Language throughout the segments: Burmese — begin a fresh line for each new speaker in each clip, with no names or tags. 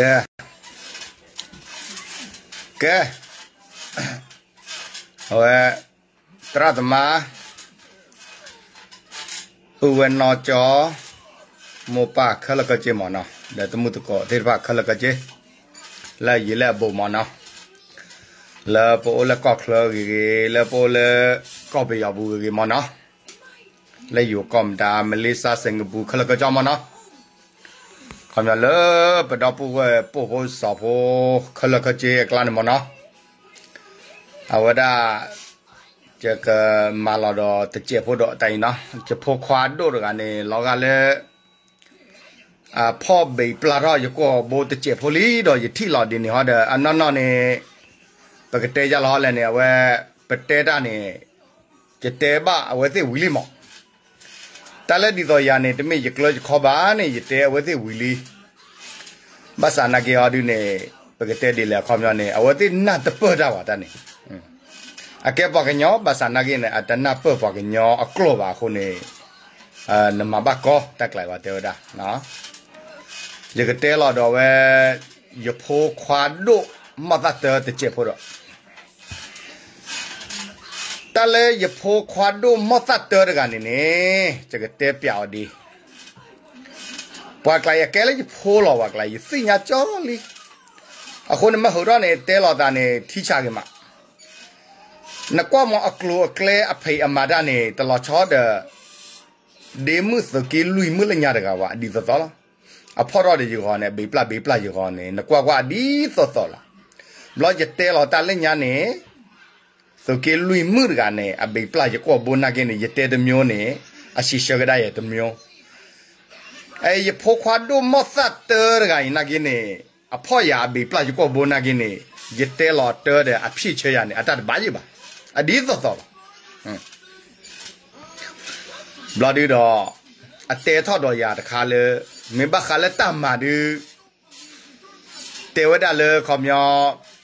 ကဲကဲဟိုတရသမဥဝနောကျော်မောပါခလကကြေမနောဒါတမှုတကောတေပါခလကကြေလာရလက်ဘောမနောလာပိုလကောခလကြီးလာပိုလကောဘေယဘူကြီးမနောလေယူကွန်ဒါမလေးရှားစင်ကာပူခလကကြောမနော ခမလပဒပူကပိုဟိုစာဖိုခလခချေကလန်မနအဝဒကျကမလာတော့တကျဖို့တော့အတိုင်းနော်ကျဖို့ခွာတို့ကနေလောကလည်းအဖော့ဘေပလာရရကောဘိုတကျဖို့လီတော့ယတိလာဒီနေဟောတဲ့အနနနေပကတဲကြလောလည်းနေဝဲပတဲတာနေကျတဲပအဝဲသိဝီလီမော် တလက်ဒီတော့ယာနေတမိယကလောခေါ်ပါနေရတဲဝသိဝီလီဘာသာနာကေအဒုနေပကတဲ့ဒီလေခေါ်မြောင်းနေအဝသိနာတပတာပါတနေအကေပကညောဘာသာနာကေနေအတနာပပကညောအကလောပါခုနေအာနမဘကောတက်လိုက်ပါတေဒါနော်ယကတဲလာတော့ဝဲယဖိုးခွာတို့မတ်တတဲတချက်ဖို့တော့ တလဲရဖိုးခွာဒိုမတ်တဲ့ကနေနေ这个တဲပြော်ဒီပွားကလိုက်ကဲလေဖိုးလောပါကလိုက်စိညာကြောလီအခုနမဟိုတော့နေတဲလာတာနေထိချခဲ့မှာနကွာမအကလောအကလဲအဖေအမာဒနေတလချောဒဒေမှုစကေလူမှုလညာတကဝအဒီသသောလားအဖော်ရတဲ့ယူခေါ်နေဘေပလဘေပလယူခေါ်နေနကွာကွာဒီသောသောလားဘလော့ကျတဲလောတာလညာနေ စကေလူမှုတကနေအဘေပလရကောဘနာကင်းနေရတဲတမျိုးနေအရှိရှကဒါရဲ့တမျိုးအဲရဖိုခွာဒိုမောသတ်တဲကင်နာကင်းနေအဖော်ရဘေပလရကောဘနာကင်းနေရတဲလောတဲတဲ့အဖြစ်ချရနေအတတ်ဘာကြီးပါအဒီသောသောဟမ်ဘလာဒီတော့အတဲထော့တော့ရတခါလေမေဘခါလေတမ္မာဒီတေဝဒလေခေါမျော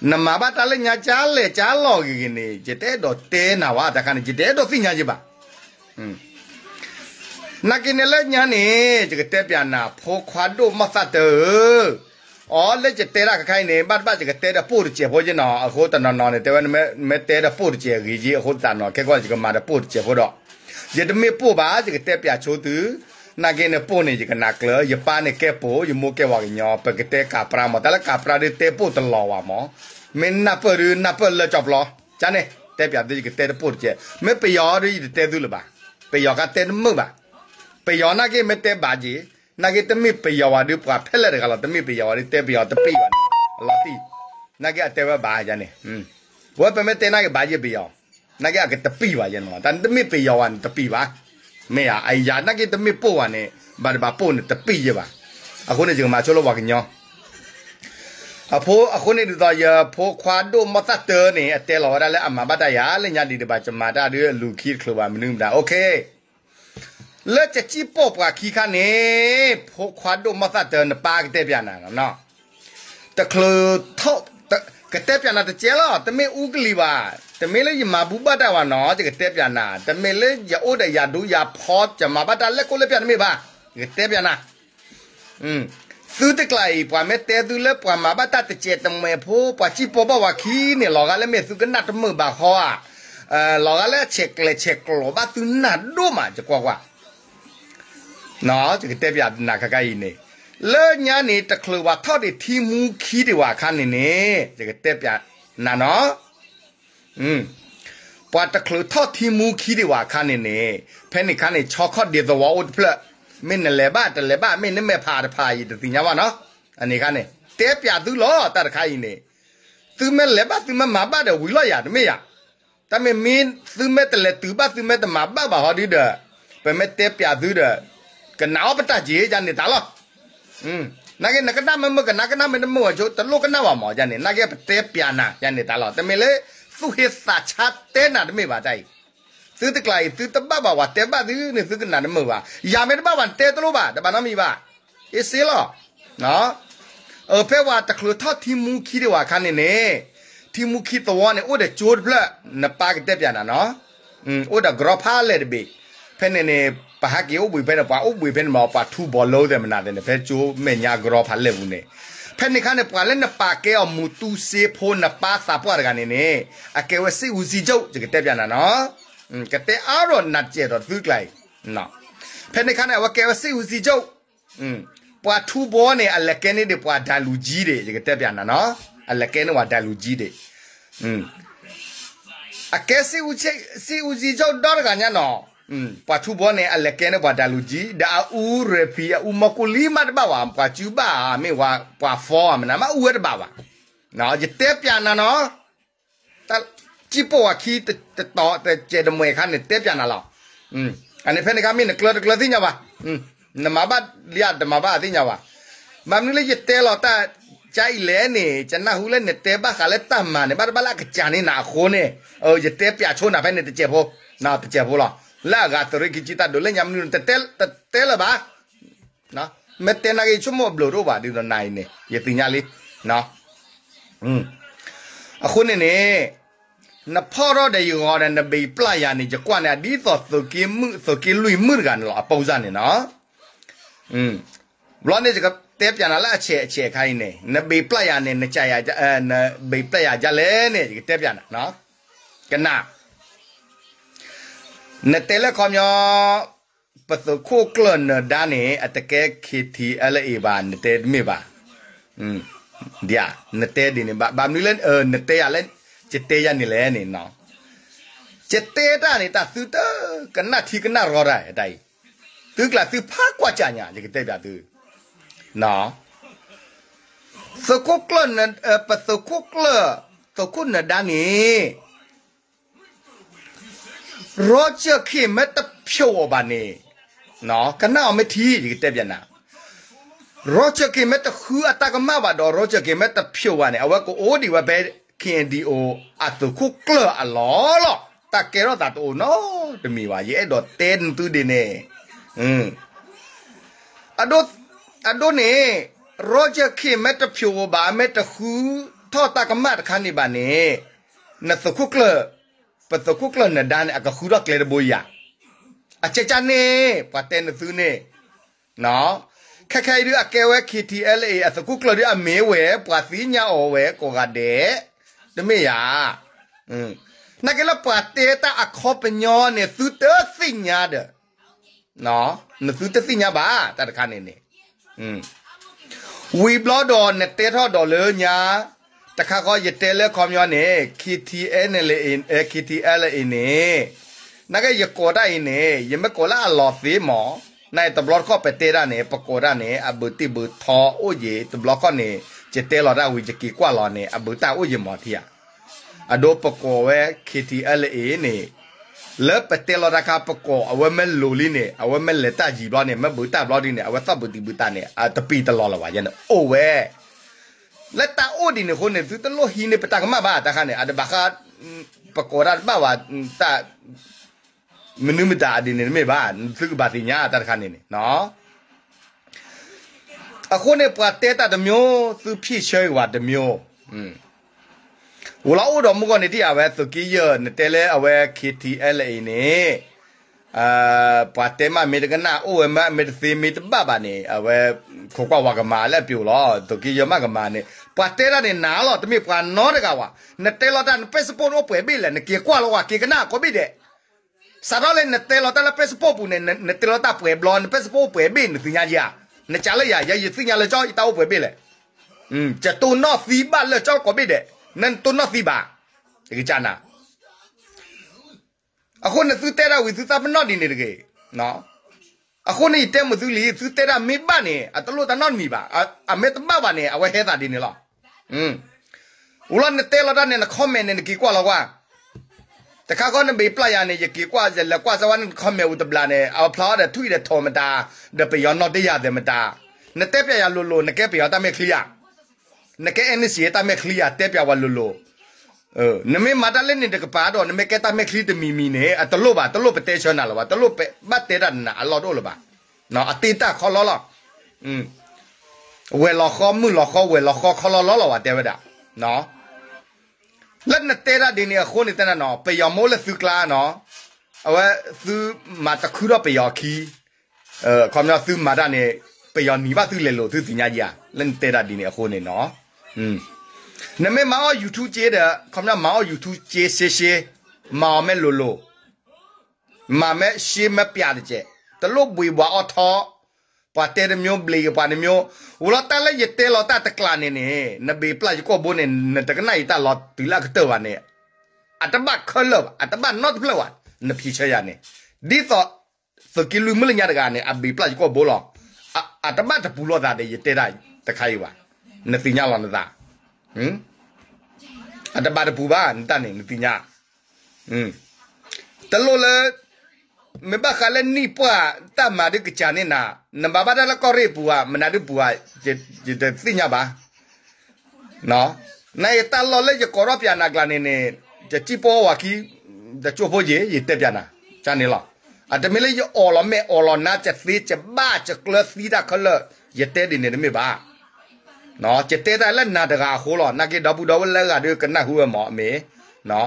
နေကြတဲ့တော့စီညာဝါနော်ဖိုခွာဒိုမတတနပါကတဲ့ပြန်နာနမဘာတလည်းညာချားလေချားလော်ကြီးနေကြတဲ့တော့တဲနာဝါတခါနေကြတဲ့တော့စီညာကြပါဟွန်းနကိနေလည်းညာနေကြတဲ့ပြန်နာဖိုခွာဒိုမတတအော်လက်ကျတဲရခိုင်နေဘတ်ဘတ်ကြတဲရပို့ချေဖို့ကျနော်အခုတနော်နော်နေတဲဝမဲမဲတဲရပို့ချေကြီးကြီးအခုတနော်ခဲကွာကြကမာရပို့ချေဖို့တော့ယဒမေပိုဘာကြကတက်ပြချိုသူ na gene pone ji kana kle ye pa ne ke po ye mo ke wa nyo pe ke te ka pra mo ta la ka pra de te po te lo wa mo men na pe ru na pe le chop lo cha ne te pya de ke te de po che me pe yo ri de te du le ba pe yo ka te de mo ba pe yo na ke me te ba ji na ke te mi pe yo wa de pa phe le de ka la te mi pe yo wa de te pe yo te pe yo la ti na ke te ba ba ja ne hm wo pe me te na ke ba ji pe yo na ke ke te pi ba ja no ta te mi pe yo wa te pi ba မေယာအိယာနကေတမေပိုဝါနေဘာဘာပိုနေတပိရပါအခုနေဂျင်မာချိုလိုဝါကညောအဖိုးအခုနေဒီသားရဖိုးခွာဒိုမသတ်တဲနေအတဲလော်ရလဲအမဘတ်တရလဲညဒီတပါဂျမာတာတွေလူခိခလိုပါမနုမတာโอเคလက်ချီပေါပွားခိခနေဖိုးခွာဒိုမသတ်တဲနပါကတဲ့ပြနာနော်တကလထော့ကတဲ့ပြနာတကျဲလောတမေဥကလီပါ တမေလေမဘူဘတာဝနော်တကတဲ့ပြန်နာတမေလေရအိုဒရဒူရဖော့ချမဘတာလက်ကိုလေပြန်မေပါတကတဲ့ပြန်နာอืมသူတကလိုက်ပွားမဲတဲသူလေပွားမဘတာတကျဲတမေဖိုးပွားချိပေါ်ဘဝခီနေလောကလည်းမေသူကနတ်မဘာခေါ်အာလောကလည်းချက်လေချက်လောဘသူနတ်ဒိုမှာကြကွာကွာနော်တကတဲ့ပြန်နာခကိုင်းနေလေညာနေတကလဝထော့ဒီထီမူခီဒီဝါခါနေနေတကတဲ့ပြန်နာနော် อืมปาตะคลุทอทีมูคีดีว่าคันนี่นี่เพนนี่คันนี่ชอคอดเดียตัวอุดเพลမင်းလည်းဘာတလည်းဘာမင်းနမဲဖာတဖာရီတညာပါနော်အနေကနဲ့တဲပြသူလောတတခိုင်းနေသူမဲလည်းဘာသူမမဘာတဲ့ဝီလောရတမေရတမေမင်းသူမဲတလည်းသူဘာသူမဲတမဘာဘာဟောဒီတဲ့ပမဲတဲပြသူတဲ့ကနောပတကြီးကြနေတာလောอืมနာကေနကနာမမကနာကနာမနမောချိုတလုကနာဝမောကြနေနာကေတဲပြနာကြနေတာလောတမေလေ သူဟေစာချတဲနာတမေပါတိုင်သူတကလိုက်သူတပတ်ပါဝတဲပတ်သူနေသူကနာနမပါယာမေတပတ်ဝတဲတလို့ပါတပါနမီပါအေးစေလောနော်အဖေဝတကလထတီမူခီရဝခါနေနေတီမူခီတော့နေအိုတဲ့ဂျိုးဘလနပါကတက်ပြန်တာနော်อืมအိုတဲ့ဂရဖာလေတဘေဖဲနေနေပဟကေဥပွေဖဲတော့ပါဥပွေဖဲမှာပါထူဘောလုံးတယ်မနာတယ်ဖဲဂျိုးမညာဂရဖာလေဘူးနေ ဖက်နေခါနဲ့ပွာလဲနပါကဲအောင်မူတူစေဖိုးနပါစာပွားရကနေနေအကဲဝစီဦးစီကျုပ်ကြတဲ့ပြန်လာနော်ကတဲ့အားတော့နတ်ကျဲတော့သူကလိုက်နော်ဖက်နေခါနဲ့ဝကဲဝစီဦးစီကျုပ်ပွာထူဘောနဲ့အလကဲနေတဲ့ပွာဒါလူကြီးတွေကြတဲ့ပြန်လာနော်အလကဲနဲ့ဝါဒါလူကြီးတွေအင်းအကဲစီဦးချေစီဦးစီကျုပ်တော့ကညာနော် pachubo ne alekene badaluji da u repia umakulima bawa pachuba me wa perform na ma uer bawa na jete piana no ta chipo wa ki te to te che de mwe khan ne te piana la um ane phene ka mi ne klo klo tinya ba um na ma ba lia de ma ba tinya ba ma ni le jete lo ta chai le ne chana hu le ne te ba khale ta ma ne ba ba la ka chani na kho ne o jete pya cho na phene te che bo na te che bo la la gato re kichita dole nyam nun tetel tetel ba na metena ge chumo blo ro ba di no nai ne ye tinya li na hm akhu ne ne na phoro de yu ngor na be pla ya ni je kwa na di so so ki mu so ki lui mu ga no a pau za ne na hm blo ne je ka တဲပြန်လာအချေအချေခိုင်းနေနဘေပလက်ရနဲ့နကြရကြအဲနဘေပလက်ရကြလဲနဲ့တဲပြန်လာနော်ကနာ နေရတင်ညာလေးနော်อืมအခုနေနေနဖောရတဲ့ယောရနဘေပလာယာနေကြကွာနေဒီသောသုကိမှုသုကိလူမှုကန်လောအပုံစံနေနော်อืมဘလောနေကြတဲပြန်လာအချေအချေခိုင်းနေနဘေပလာယာနေနကြရအဲနဘေပလာယာကြလဲနေတဲပြန်တာနော်ကနာနတဲလခေါမျောပစခိုကလနဒါနေအတကဲခီတီအလေဘာနတဲမေဘာอืมဒီယာနတဲဒီနေဘာဘာမီလန်အနတဲရလဲချစ်တဲရနေလဲနေနော်ချစ်တဲတာနေတာသူတကနတ်ထီကနတ်ရောရအတိုင်သူကလာသူဖာကွာကြညာလေကတဲပြသူနော်စခိုကလနပစခိုကလတခုနဒါနေ ရောချခေမတဖြိုးပါနေနော်ကနာမထီဒီတက်ပြန်နာရောချခေမတခူအတကမပါတော့ရောချခေမတဖြိုးပါနေအဝက်ကိုအိုးဒီဝဘဲ KNDO အတခုကလအလောလောတကယ်တော့တူနော်တမီပါရဲ့တော့တဲန်သူဒီနေอืมအဒိုအဒိုနေရောချခေမတဖြိုးပါမတခူထောတကမတခါနေပါနေနသခုကလ ปตคุกลนดานอกคุรักเลดบุยะอาจจะจันเน่ปะเตนซื้อเน่เนาะคล้ายๆด้วยอเกวคีทีเอลเออสกุกลด้วยอเมเวปะสีญาโอเวกกาเดดเมยาอืมนักละปะเตตาอคอปญอเนสุเตสิญาเดเนาะนสุเตสิญาบาตะคะเนเนอืมวีบลอดอนเนเตทอดอเลญา တခါကောရတဲလဲခေါမျောနေ KTN လေ KTL နေနကရကောဒိုင်နေယမကောလာလော်သေးမောနိုင်တဘလော့ကောပတေရာနေပကောရာနေအဘတိဘထောအိုယေတဘလော့ကောနေကျတဲလော်ရာဝီကြကီကွာလော်နေအဘတာအိုယေမောတီယာအဒိုပကောဝဲ KTL နေလပတေလော်ရာကပကောအဝမဲလိုလီနေအဝမဲလက်တကြီးဘလော့နေမဘတာဘလော့ဒီနေအဝသဘတိဘတာနေအတပီတလော်လာပါယနေအိုဝဲ လက်တာအိုဒီနေခုနေသူတလို့ဟီနေပတာကမဘာတာခနဲ့အဒဘခါပကောရတ်ဘာဝတာမနုမတာဒီနေမေဘာသူကဘာတိညာတာခနဲ့နော်အခုနေပတဲတာတမျိုးသူဖြစ်ချဲဝါတမျိုးอืมဝလာအိုတော့မကနေတိအဝဲသူကီရနေတဲလဲအဝဲ KTLA နေအာပတဲမမေတကနာအိုမမေတစီမေတဘဘာနေအဝဲခေါကွာဝကမာလက်ပြူလောသူကီရမကမာနေ patera ne nalo tumi pa no de kawa ne telo tan passport o pwe bile ne ke kwa lo wa ke kana ko bi de sarole ne telo tan passport bu ne ne telo ta pwe blo ne passport pwe bi ne tinya ya ne cha le ya ya yi tinya le cho ita o pwe bile mm cha tu no fi ba le cho ko bi de nen tu no fi ba de cha na ako ne su tera wi su ta no di ne de ke no အခုနေတဲမသူလီသူတဲတာမေပနဲ့အတလို့တနောက်မီပါအမေတမပါနဲ့အဝဲဟဲတာဒီနေလား อืมอุลันเนเตลด้านเนี่ยคอมเมนต์เนี่ยกี่กว่าละว่าแต่ข้าก็นบีปลายเนี่ยกี่กว่าจะละกว่าสวรรค์คอมเมนต์อุตบลาเนี่ยเอาพลอดทุยเดทอมตาเดไปย้อนนอดได้ยาเดมตาเนเตปยาลุลุนเกปยาตาเมคลียนเกเอ็นเสียตาเมคลียเตปยาวลุลุเออนเมมาตาเล่นเนี่ยกปาดอนเมเกตาเมคลีตมีมีเนี่ยอัตลุบะตลุปเตชนาละวะตลุปบัตเตดันนะอัลลอฮ์โดละบะเนาะอติตาคอลลออืม ဝဲလောခေါမှုလောခေါဝဲလောခေါခလောလောလောဝတဲဝဒနော်လက်နဲ့တဲရဒီနေခိုးနေတဲ့နော်ပျော်မိုးလက်စုကလာနော်အဝဲသူမတခုတော့ပျော်ခီအဲခေါမနသူမတာနေပျော်နီပါသူလေလို့သူတင်ညာကြီးလက်တဲရဒီနေခိုးနေနော်อืมနမေမော YouTube ကျေးတဲ့ခေါမနမော YouTube ကျေးရှေရှေမောင်မဲလို့လို့မမဲရှေမပြတဲ့ကျတလို့ဘွေဘွားအထော ပါတဲရမျိုးဘလေပါနမျိုးဝလတလည်းရတဲလောတတကလာနေနေနဘေပလကဘုန်နေတကနိုင်တလောတီလာကတဝနေအတဘခလဘအတဘ not ဖလဝနဖြီချရနေဒီတော့စကီလူမလညာတကနေအဘေပလကဘလောအတဘတပူလောတာတဲ့ရတဲတိုင်းတခိုင်ပါနတိညာလောနတာဟင်အတဘတပူပါနတနေနတိညာဟင်တလို့လေ me ba khale ni pa ta ma de ka chane na na ba ba da la ko re bua mna de bua je je de sinya ba no na ye ta lo le je ko ro pya na kla ne ne je chi po wa ki de chu po je ye te pya na cha ne la a de me le ye o lo me o lo na je si je ba je kle si da khle ye te de ne me ba no je te da la na de ga ho lo na ke da bu da la ga de ka na hu mo me no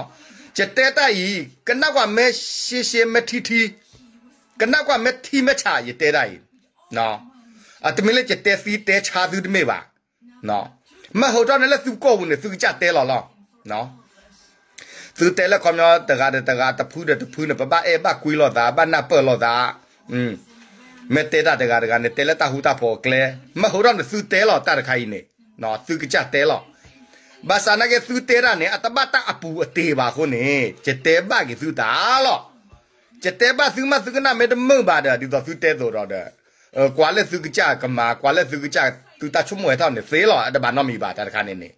จะเตตาอีกันนักว่าแม่เชเชแม่ทีที ကနောက်ကမထီမချာရတဲတိုင်းနော်အတမင်းလက်ကျတဲစီတဲချာသူတမေပါနော်မဟုတ်တော့လည်းသူကောဘူးနေသူကြတဲလော်လောနော်သူတဲလက်ခေါမျောတကားတကားတဖူးတဖူးနဲ့ပပအဲပကွီလော်တာပနာပလော်တာอืมမတဲတာတကားတကားနဲ့တဲလက်တဟူတာပေါ်ကလဲမဟုတ်တော့သူတဲလော်တာတခိုင်းနေနော်သူကြတဲလော်ဘာသာနာကသူတဲရနဲ့အတပတ်တအပူအသေးပါခုနေကျတဲပကသူတာလော် จะเตบ้าซื้อมาซื้อกันนะไม่ได้มึงบาเด้อดีต่อซื้อเตตัวเราเด้อเออกว่าเล่ซื้อกจ้ากมากว่าเล่ซื้อกจ้าตัวตาชุ่มวยเท่าเนี่ยเสียหรออัตบานนอมีบาธนาคารเนี่ย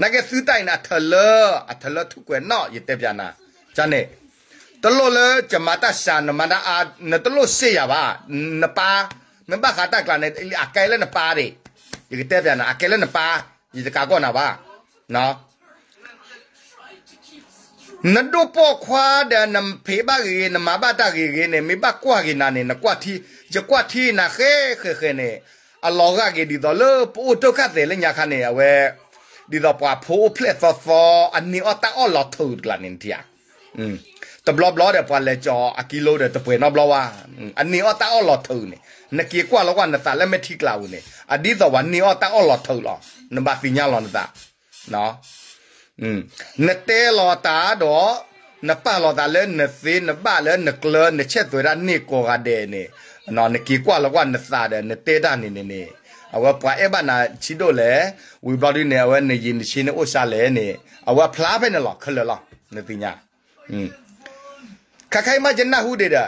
นักซื้อใต้นะเธอเลออัเธอเลอทุกเวนนอยิ่เตปยานะจ้าเนี่ยตลอดเลยจะมาตาชานมาตาอาเนตลอดเสียบ้านปาเนบ้าขาตากลางเนี่ยอาไกลเล่นปาดิยิ่เตปยานะอาไกลเล่นปายิ่จะกาก้อนนะบ้าเนาะ နော်နဒိုပေါခွာဒနမ်ဖေဘာရီနမဘာတာရီရီနေမိဘကွာရီနာနေနကွာတီဂျကွာတီနာခဲခဲခဲနေအလောကကေဒီတော့လပိုတုခတ်တယ်လညာခနေအဝဲဒီတော့ပွားဖိုးဖလက်သောသောအနီအတာအလောထုကလာနေတီယာอืมတဘလဘလတဲ့ပွားလဲကြောအကီလိုတဲ့တပွေနော်ဘလဝါအနီအတာအလောထုနေနကေကွာလောကနတာလက်မထိကလာဦးနေအဒီတော့ဝနီအတာအလောထုလောနဘာပညာလောနတာနော်อื มนเตลอตาดอนปะลอตาเลนซีนบะเลนกลนเชตวรานี่โกกาเดนี่นอนกีกว่าแล้วว่านซาเดนเตดานี่นี่นี่အဝပွားအဘနာချီတို့လေဝီဘဒီနေဝနေရင်ချင်းဥစားလေနေအဝဖလားပဲနော်ခလလောနေပညာอืมခခိုင်မဂျနဟုဒေတာ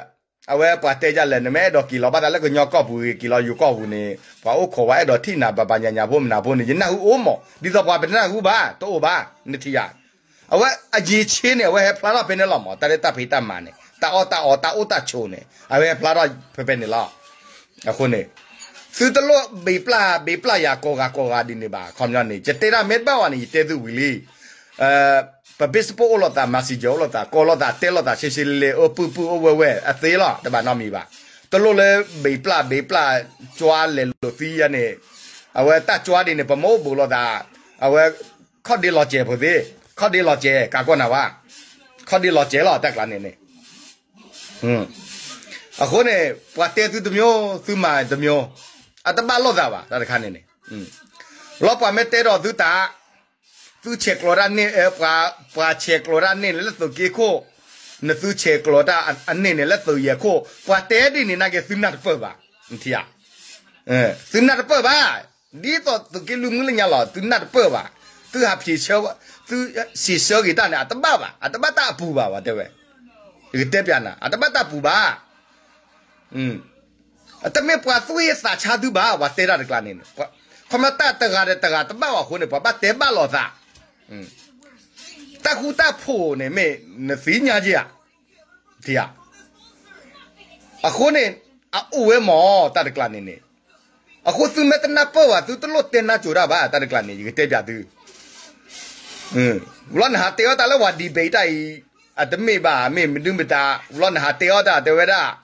အဝဲပွားတဲကြလဲနမဲတော့ကီလောပါတလည်းကညော့ကော့ဘူးကီလောယူကော့ဘူးနေဘာအိုခေါ်ဝဲတော့ထိနာပပညာညာဖို့မနာဖို့နေညနဟုအိုးမောဒီတော့ပွားပဒနာဟုပါတော့ဘာနတိယအဝဲအကြီးချင်းနေဝဲဖလာတော့ပင်းနေလောက်မောတရတဖိတမန်နေတာအောတာအောတာအိုတာချိုနေအဝဲဖလာတော့ဖပဲနေလောက်အခုနေသူတလို့ဘေပလာဘေပလာယာကောကကောကဒီနေပါခေါင်းညနေကျတေရာမက်ဘဝနီတဲသူဝီလီအဲ ပပစ်ပိုလောတာမစီဂျောလောတာကောလောတာတဲလောတာရှေရှေလေအပူပူအဝဲဝဲအသေးလောတဘာနော်မီပါတလို့လေဘေပလာဘေပလာကြွားလေလို့သီးရနေအဝဲတကြွားနေပမောဘူလောတာအဝဲခော့ဒီလောကျဲဖို့သေးခော့ဒီလောကျဲကာကောနာဝါခော့ဒီလောကျဲလောတက်လာနေနေဟွန်းအခုနေပွားတဲသူတမျိုးသူမိုင်တမျိုးအတဘလောတာပါဒါတခါနေနေဟွန်းလောပွားမဲတဲတော့သူတာ သူเชกโลรานี่เอปาปาเชกโลรานี่แล้วสุกีโคนသူเชกโลราอันนี้เนี่ยแล้วสุเยโคปาเตดินี่นะเกซึนัดเปบ่นทียเออซึนัดเปบ่ဒီတော့သူကလူငလညာလာသူနတ်ပဲပါသူဟာဖြေချောသူစီစောကြီးတနဲ့အတဘပါအတဘတာပူပါပါတဲ့ပဲဒီတက်ပြန်နာအတဘတာပူပါอืมအတမေပွားသူရဲ့စာချသူပါဝါတဲရတကလာနေခမတာတကားတကားတဘဝခုနေပပတဲပါလောသာ 嗯，大姑大婆呢没那谁家家，对呀，啊后呢啊五位毛大的干呢呢，啊后是没得那包啊，就得落点那酒了吧，大的干呢一个代表的，嗯，无论哈对啊，大了话地北带啊的没吧，没没弄不大，无论哈对啊的对不啦，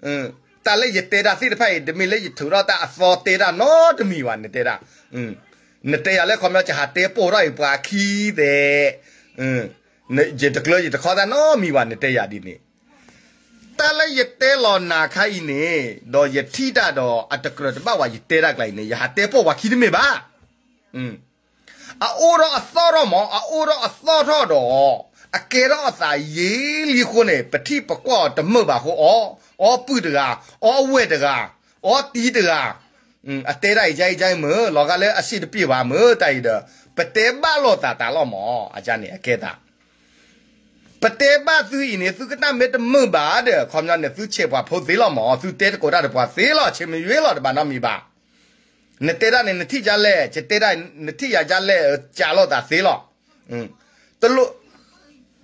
嗯。တာလေးရတဲတာစိတဖိုက်ဒမီလေးရထူတော့တာအစောတဲတာနော်ဒမီဝါနေတဲတာอืม ตาเลยยเตดาสิตะไผดมิเลยยถูรอตาอฟอเตดาโนดมีวานเตดาอืมนเตยาเลคอมยจะหาเตโปรอยปาคีเดอืมเนเจตะกลยตะขอตาโนมีวานเตยาดีนี่ตาเลยยเตลอนาคายนี่ดอยทิดาดออะตะกรตบะวายิเตรักไลนี่ยหาเตโปวาคีดิเมบาอืมအိုးတော့အသောတော့မောအိုးတော့အသောတော့တော့အကေတော့အသာရေးလီခုနေပတိပကောတမတ်ပါဟောအောအောပုတကအောဝဲတကအောတီးတကอืม အတဲတိုင်းကြိုက်ကြိုက်မလောကလည်းအရှိတပြပါမတိုက်တော့ပတဲပါလို့တာတာလို့မောအကြနေအကေတာပတဲပါသူဤနေသူကတမေတမပါတဲ့ခေါမနဲ့သူချေပွားဖို့သေးလို့မောသူတဲကိုတာတပွားသေးလို့ချေမရွေးလို့တပါတော့မိပါနတေရနဲ့နတိကြလဲချတေရနတိရကြလဲကြာလို့တာသေးလို့อืมတလို့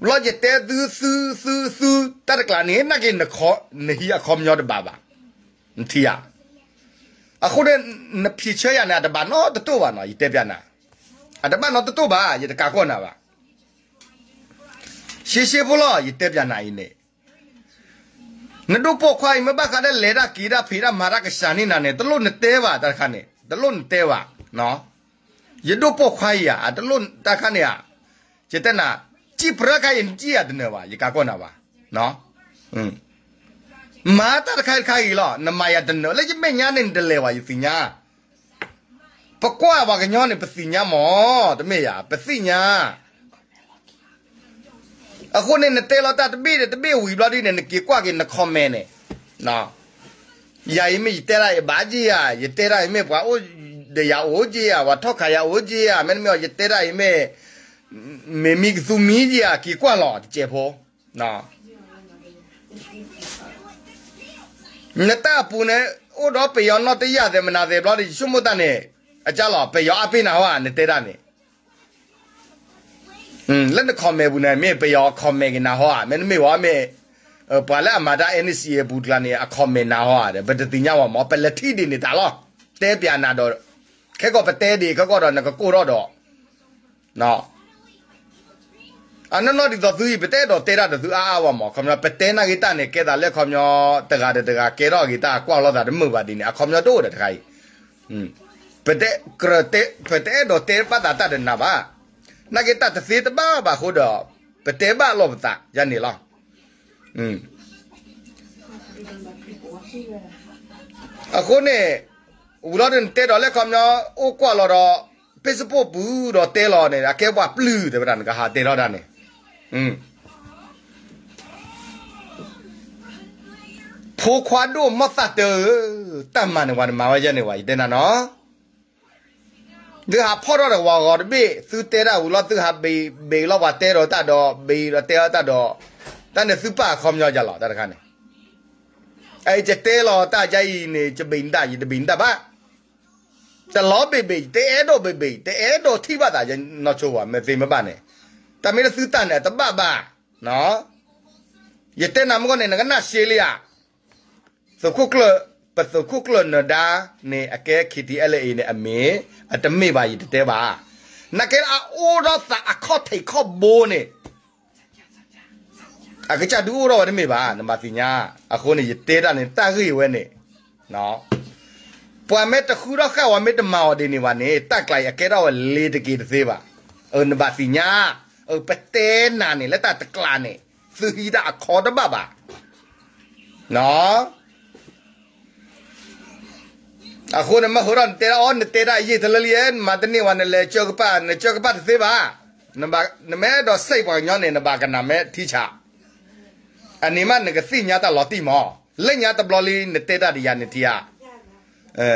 လောကျတဲ့သူသူသူသူတရကလာနေနကိနခောနေဟီအခေါမျောတပါပါနတိရ အခုတဲ့နဖြေချရနာတပါနော်တတော့ပါနော်ဤတက်ပြနာအတပါနော်တတော့ပါရတကာကောနာပါရှေရှေဘလောရတက်ပြနာဤနဲ့နတို့ပေါခွိုင်မဘခတဲ့လေရာကီရာဖီရာမာရာကရှာနေနာနဲ့တလို့နဲ့ပါတခါနဲ့တလို့နဲ့ပါနော်ရတို့ပေါခွိုင်ရတလို့တခါနဲ့ရတဲ့နာကြည်ပရခိုင်ကြည်ရတဲ့နော်ပါရကာကောနာပါနော်อืม မာတာခိုင်ခိုင်လောနမယဒနလေမညာနေတလေဝါယစီညာပကွာဘာကညောနေပစီညာမောတမေရပစီညာအခုနေတဲလောတာတပိတပိဝီဘလာဒီနေကေကွာကေနခေါမဲနေနော်ယာယမိတဲရဘာကြီးရယတဲရမေပွားအိုဒယာအိုကြီးရဝထောက်ခါရအိုကြီးရမင်းမြောယတဲရမေမေမိကသူမီကြီးရကီကွာလောကျေဖောနော် နတပူနေဩတော့ပေယောနော်တရားတယ်မနာတယ်ဘလားဒီရှုမတန်နဲ့အကြလာပေယောအပိနာဟာနေတဲ့တာနဲ့อืมလက်နခေါ်မယ်ဘူးနဲ့မေပေယောခေါ်မယ်ကနာဟောမင်းမေဝါမေပါလာမာတာ NCA ဘူးတလာနေအခေါ်မယ်နာဟောတယ်ဘတတိညဝမောပလက်ထိနေနေတာလားတဲပြာနာတော့ခဲကောပတဲဒီခဲကောတော့ငါကိုတော့တော့နော် အနနောဒီတော့သူပတဲတော့တဲရတော့သူအားအားဝမောခမပတဲနာဂီတာနေကဲတာလက်ခမျောတကားတကားကဲတော့ဂီတာကွာလို့တာမဟုတ်ပါဒီနေအခေါ်မျောတော့တယ်တခါကြီးอืมပတဲကရတဲပတဲတော့တဲပတ်တာတနာပါနာဂီတာသစေတပါပါခိုးတော့ပတဲပါလို့ပတာရနေလားอืมအခုနေဦးလာတဲ့တဲတော်လက်ကောင်များအိုကွာလော်တော့ Facebook ဘူးတော့တဲလော်နေတာကဲပွားပလူးတယ်ဗျာကဟာတဲတော့တာနေ อืมဖိုခွာဒိုမသတ်တတမန်နေဝါမဝရနေဝါတဲ့နာနော်ဒီဟာဖော်တော့ဝါကောတပိသူတဲတာဦးလောသူဟာဘေဘေလောဝတဲတော့တတော့ဘေတော့တဲတတော့တန်တဲ့စူပါခေါမျောကြလောတတခါနေအဲကျတဲလောတကြိုင်နေချဘိန်တာယတဘိန်တာပါတလောဘေဘေတဲတော့ဘေဘေတဲတော့ထိပါတာကျနော်ချိုးပါမသိမပါနဲ့ တမေစူတန်နဲ့တပပါနော်ယတဲနမကောနေငနာရှေလျာသခုကလပသခုကလနဒါနေအကဲခီတီအလေအနေအမေအတမေပါယတတဲပါနကဲအိုတော့သာအခေါ်ထိခေါ်ဘိုးနေအကကြဒူရောဝရမေပါနမတိညာအခုနေတေတာနေတာခိဝဲနေနော်ပွာမဲတခုတော့ခဝမဲတမော်ဒီနေပါနေတက်လိုက်အကဲတော့လေတကေတသေးပါအနမတိညာ အပတဲနာနေလက်တတကလာနေသူဟီတာအခေါ်တဘပါနော်အခုနမဟရန်တေရာအွန်တေရာယေတလလီယန်မတနီဝနလေချောကပါနချောကပါသေပါနဘနမဲတော့စိတ်ပေါ်ညောင်းနေနဘကနာမဲထိချအနေမနကသိညာတလော်တိမောလက်ညာတဘလလီနတေတာဒီယာနတီယာအဲ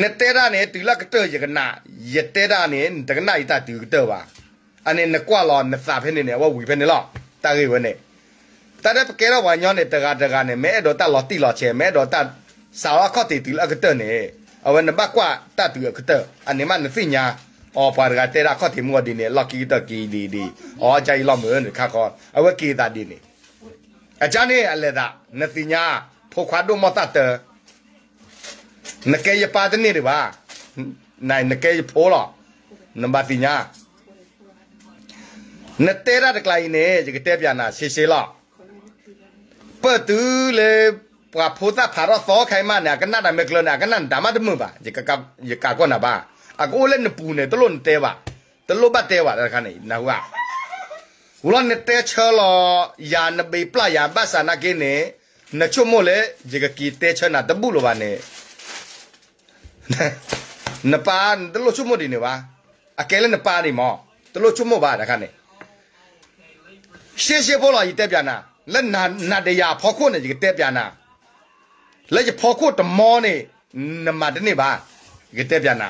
နတေတာနေတူလကတောယကနာယတေတာနေတကနာဣတတူတော့ပါ အနေနကွာလောနစာဖဲနေနေဝဝီဖဲနေလောတာကေဝနေတတဲ့ကဲတော့ဝညောင်းနေတကတကနေမဲတော့တလော်တိလော်ချေမဲတော့တစာဝခော့တီတူလကတောနေအဝနဘကွာတတူကတောအနေမနသိညာအော်ပါရကတေရာခော့တီမောဒီနေလော်ကီတကီဒီဒီအော်ကြိုင်လော်မွန်းခါကောအဝကေတာဒီနေအကြနေအလေဒါနတိညာဖိုခွာဒိုမတတနကေယပါတနေရပါနိုင်နကေဖိုလာနမတိညာ နတဲရတကလိုက်နေဒီကတဲ့ပြန်နာရှေရှေလောက်ပတ်တူလေပွာဖိုးတာဖာရသောခိုင်မနာကနနာမကလနာကနန်ဒါမတမှုပါဒီကကရကကောနာပါအကိုလည်းနပူနေတလို့တဲပါတလို့ဘတ်တဲပါတခါနေနာဟုကဝလနတဲချောလယာနဘေပလာယာဘဆာနာကိနေနချုမိုလေဒီကကီတဲချနာတဘူးလိုပါနေနပါတလို့ချုမိုဒီနေပါအကဲလည်းနပါနေမောတလို့ချုမိုပါတခါနေ ရှေရှေပေါ်လာရတဲ့ပြန်နာလက်နာနာတရာဖော်ခုနေဒီတဲ့ပြန်နာလက်ဖော်ခုတမောနေနမတနေပါဒီတဲ့ပြန်နာ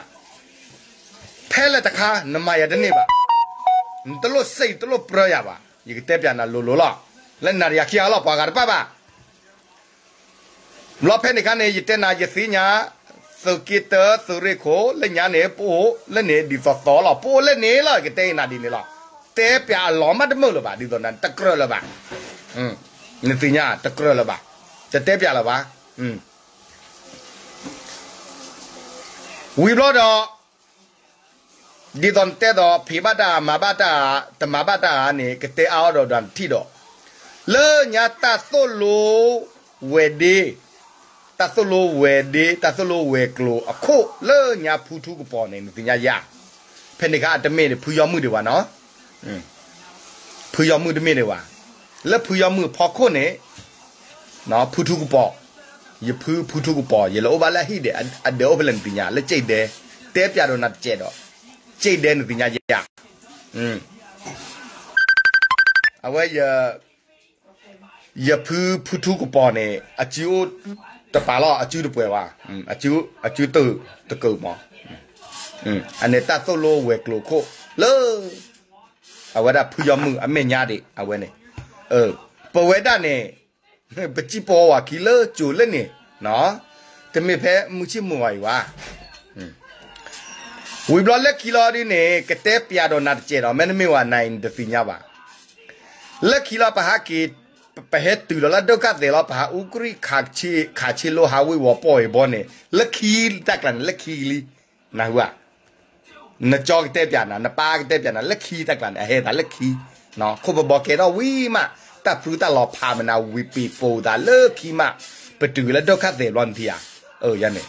ဖဲလက်တခါနမရတနေပါတလို့စိတ်တလို့ပရရပါဒီတဲ့ပြန်နာလိုလိုလားလက်နာရခီယာလောက်ပါကားပါပါမလောဖဲနေခါနေရတဲ့နာရစီညာစကိတစရိခိုလက်ညာနေပို့လက်နေဒီသောတော်လားပို့လက်နေလားကတဲ့နာဒီနေလား တဲပြလောမတ်မလို့ပါဒီတော့နန်တကရလပါอืมနေသိညာတကရလပါတတဲပြလပါอืมဝီဘလောတော့ဒီတော့တဲတော့ဖိဘတာမဘတာတမဘတာနေကတဲအော်တော့ဒန်ထီတော့လေညာတဆိုလိုဝေဒီတဆိုလိုဝေဒီတဆိုလိုဝေကလိုအခုလေညာဖူထုကပေါ်နေသိညာရဖက်နေကအတမေဖူယောမှုတွေပါနော်อืม ဖူယောမှုတမေတွေပါလက်ဖူယောမှုဖော်ခုနေနော်ဖူထုကပေါ်ယဖူဖူထုကပေါ်ယလောဘလာဟိတဲ့အဒေဘလန်ပညာလက်ကျိတ်တယ်တဲပြတော့နတ်ကျဲတော့ကျိတ်တယ်နပညာရอืมအဝဲရယဖူဖူထုကပေါ်နေအကျိုးတပါလောအကျိုးတပွဲပါอืมအကျိုးအကျိုးတူတကုတ်မောอืมအနေတတ်သလိုဝဲကလိုခိုလော အဝဲဒါဖူယောမှုအမေညာတွေအဝဲနေเออပဝဲတာနေပจิပေါ်ဝါကီလကျိုလက်နေနော်တမေဖဲမူချစ်မဝါယူဝါဝီဘလလက်ကီလာဒီနေကတဲ့ပြတော့နာတကျေတော့မင်းမေဝနိုင်တဖီညာပါလက်ကီလာပဟာကီပဟက်တူလာဒုကတဲ့လာပဟာဥကရီခါချီခါချီလိုဟာဝီဝပေါ်ဘောနေလက်ခီတက်လန်လက်ခီလီနာဟွာ นจอกเตปยานะนปากเตปยานะลักขี้ตะกันเฮตาลักขี้เนาะคุบบอกเกดวีมาตาพรูตาลอพามันเอาวิปีโปดาเลิกขี้มาปะตือแล้วดอกคาเซลอนเทียเออยันเนี่ย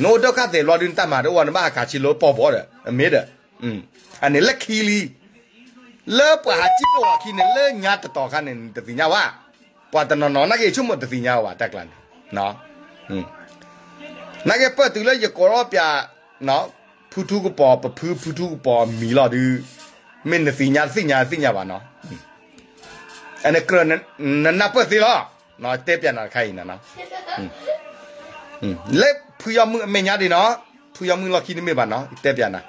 โนดอกคาเซลอนดินตามาด้วยวันบ้ากาชิโลปอบอเดอเมดอืมอันนี้ลักขี้ลีเลิกปะหาจิบวะขี้เนี่ยเลิกญาติต่อกันเนี่ยตะสิญาวะปะตะนอนนักเอชุมตะสิญาวะตะกันเนาะอืมนักเอปะตือแล้วอย่ากรอปยาเนาะ ဖူထုကပေါ်ပဖူးဖူထုကပေါ်မီလာဒူမင်းနစီညာစိညာစိညာပါနော်အဲ့ကရနနပစီလာနော်တက်ပြန်လာခိုင်းနေနော်လက်ဖူရမှုအမညာတယ်နော်ဖူရမှုလောက်ခိနေမေပါနော်တက်ပြန်လာ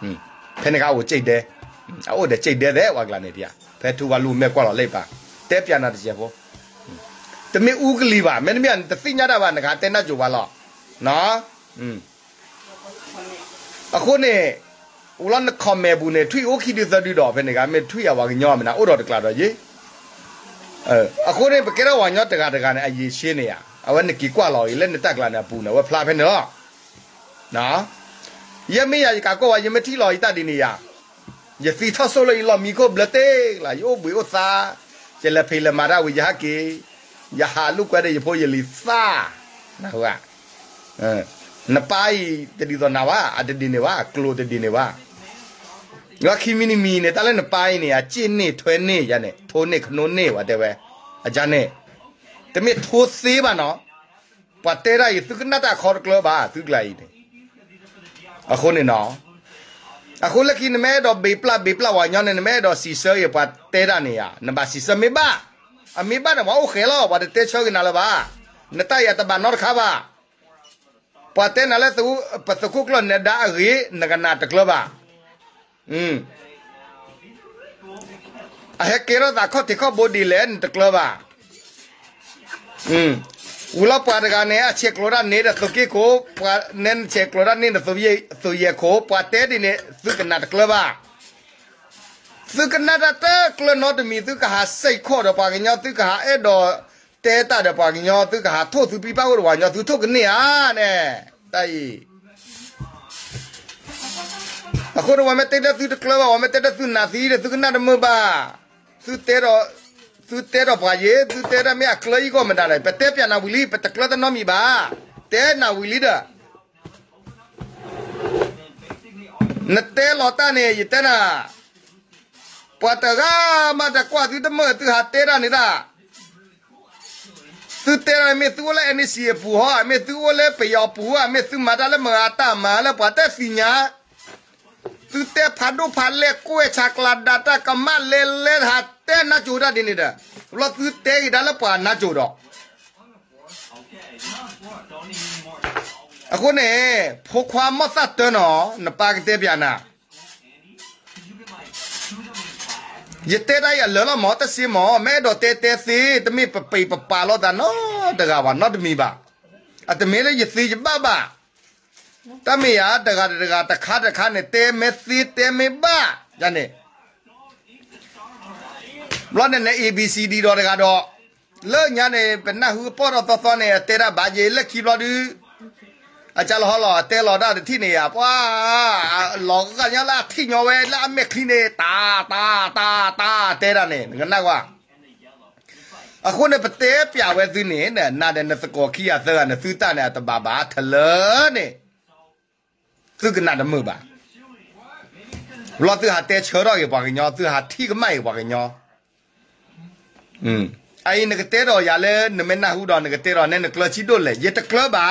ဟင်းဖဲနကာကိုကြိတ်တယ်အိုးတဲ့ကြိတ်တယ်တဲ့ဝါကလာနေတရားဖဲထူကလူမဲ့ကွာတော့လိုက်ပါတက်ပြန်လာတကြပေါ့တမင်ဦးကလေးပါမင်းမြန်တသိညာတာပါငါတဲနတ်ကြပါလားနော်อืม အခုနေဦးလန်ခမဲဘူးနေထွေအိုခိဒီသဒူတော့ဖဲနေကမဲထွေရပါကညောမနာအိုတော့တကလာတော့ရေအဲအခုနေပကေရဝါညောတကတကနဲ့အရေးရှင်းနေရအဝဲနကီကွာလော်လက်နဲ့တက်ကလာနေပူနေဝဖလာဖဲနေတော့နော်ယမေရကကောဝယမတိလော်ဤတတ်ဒီနေရယစီထဆိုလိုလော်မီကိုဘလတေလာယိုဘွေဥသာကျလဖေလမာရဝိယကေယဟာလုကွဲတဲ့ယဖို့ယလီသာနာဟုတ်ကအဲ နပိုင်တဒီတော့နာဝအတဒီနေဝကလိုတဒီနေဝငါခီမီနီမီနေတလည်းနပိုင်နေအကျင်းနေထွဲနေရနေထိုးနေခနိုးနေဝတဲ့ပဲအကြနဲ့တမစ်ထိုးသေးပါနော်ပတ်တဲရယသူကနတာခေါ်ကလဘာသူကလိုက်တယ်အခုနေနော်အခုလက်ကင်းမဲတော့ဘေပလာ ปะเตนอะไรสู้ปะสกุกลนดารีนกนาตกลบะอืมอะเฮเกรดาข้อที่ข้อบดีเลนตกลบะอืมอุลปาดกันเนี่ยเช็คโลดานเนี่ยสุกี้โคปาเน้นเช็คโลดานเนี่ยสุเยสุเยโคปาเตดิเนี่ยสุกนาตกลบะสุกนาตะกลนอดมีสุกหาใส่ข้อดอปากเงี้ยสุกหาเอดอ ha e do te ta da pa ga nya su ka ha tho su pi pa wo wa nya su tho ka ne a ne tai အခုတော့ဝမတဲ့တဲ့သူတကလဝမတဲ့တဲ့သူနာစီတဲ့သူကနာမဘာသူတဲတော့သူတဲတော့ဘာယေသူတဲရမြကလီကိုမတားလိုက်ပတဲ့ပြန်နာဝီလီပတကလတဲ့နော်မီပါတဲနာဝီလီဒါနတဲလောတာနေယတနာပတ်တကမတကွာသူတမသူဟာတဲရနေတာ သူတဲရမေသူလည်းအနစီပူဟာမေသူလည်းပယောပူဟာမေသူမတာလည်းမအတာမလည်းပတ်တဲ့စီညာသူတဲဖာဒိုဖာလေကိုချာကလာဒတာကမလေလေဟာတဲနာကြိုရဒီနေတာလောသူတဲဒါလည်းပါနာကြိုတော့အခုနေဖိုခွာမသတ်တနော်နပါကတဲ့ပြန် နာယတဲရရလောလမောတစီမောမဲတော့တဲတဲစီတမိပပိပပါလို့တာနော်တကဘာနော်တမီပါအတမေလေယစီဘဘာတမေရတကတကတခါတခါနဲ့တဲမဲစီတဲမေဘာညနေလောနဲ့ ABCD တော့တကတော့လောညနေပနဟုပေါ်တော့သောနဲ့တဲရဘာကြီးလက်ခီလို့ဒီအကြလောလောတဲလောဒါတိနေရပွာလောကညလာထိညောဝဲလာမက်ခိနေတာတာတာတာတဲရနေငနာကွာအခုနဲ့ပတဲပြဝဲသူနေနဲ့နာတဲ့နစကောခီရသကနဲ့သူတနဲ့တဘာဘာထလနဲ့သူကနာဒမှုပါလောသူဟာတဲချောတော့ရပါကညောသူဟာထိကမိုက်ပါကညောอืม အိုင်နကတဲတော့ရလဲနမနာဟုတော့နကတဲတော့နဲ့နကလချီတို့လေရတကလပါ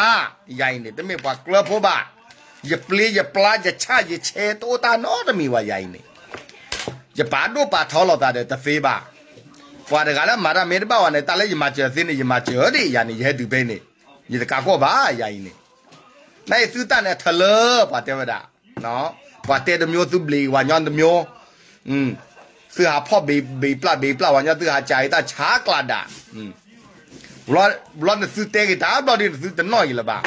ရိုင်းနေတမေပါကလဖို့ပါရပလေးရပလာရချရချေတိုတာနော်တမီဝရိုင်းနေရပါတို့ပါထောလို့တာတဲ့တဖေးပါဘွာတကလည်းမာရမေတပါဝနဲ့တာလဲရမချေသင်းနေရမချေဒီရနေရဲသူပဲနေရတကာကောပါရိုင်းနေနိုင်သူတနဲ့ထလပါတဲ့ဝဒနော်ဘွာတဲ့တမျိုးသူဘလီဝါညောင်းတမျိုးอืม သူဟာဖော့ဘေဘေပလဘေပလဝါညာသူဟာကြာရတာချာကလာတာဘလော့ဘလော့နဲ့သူတဲကတာဘလော့နဲ့သူတနော်ရလပါ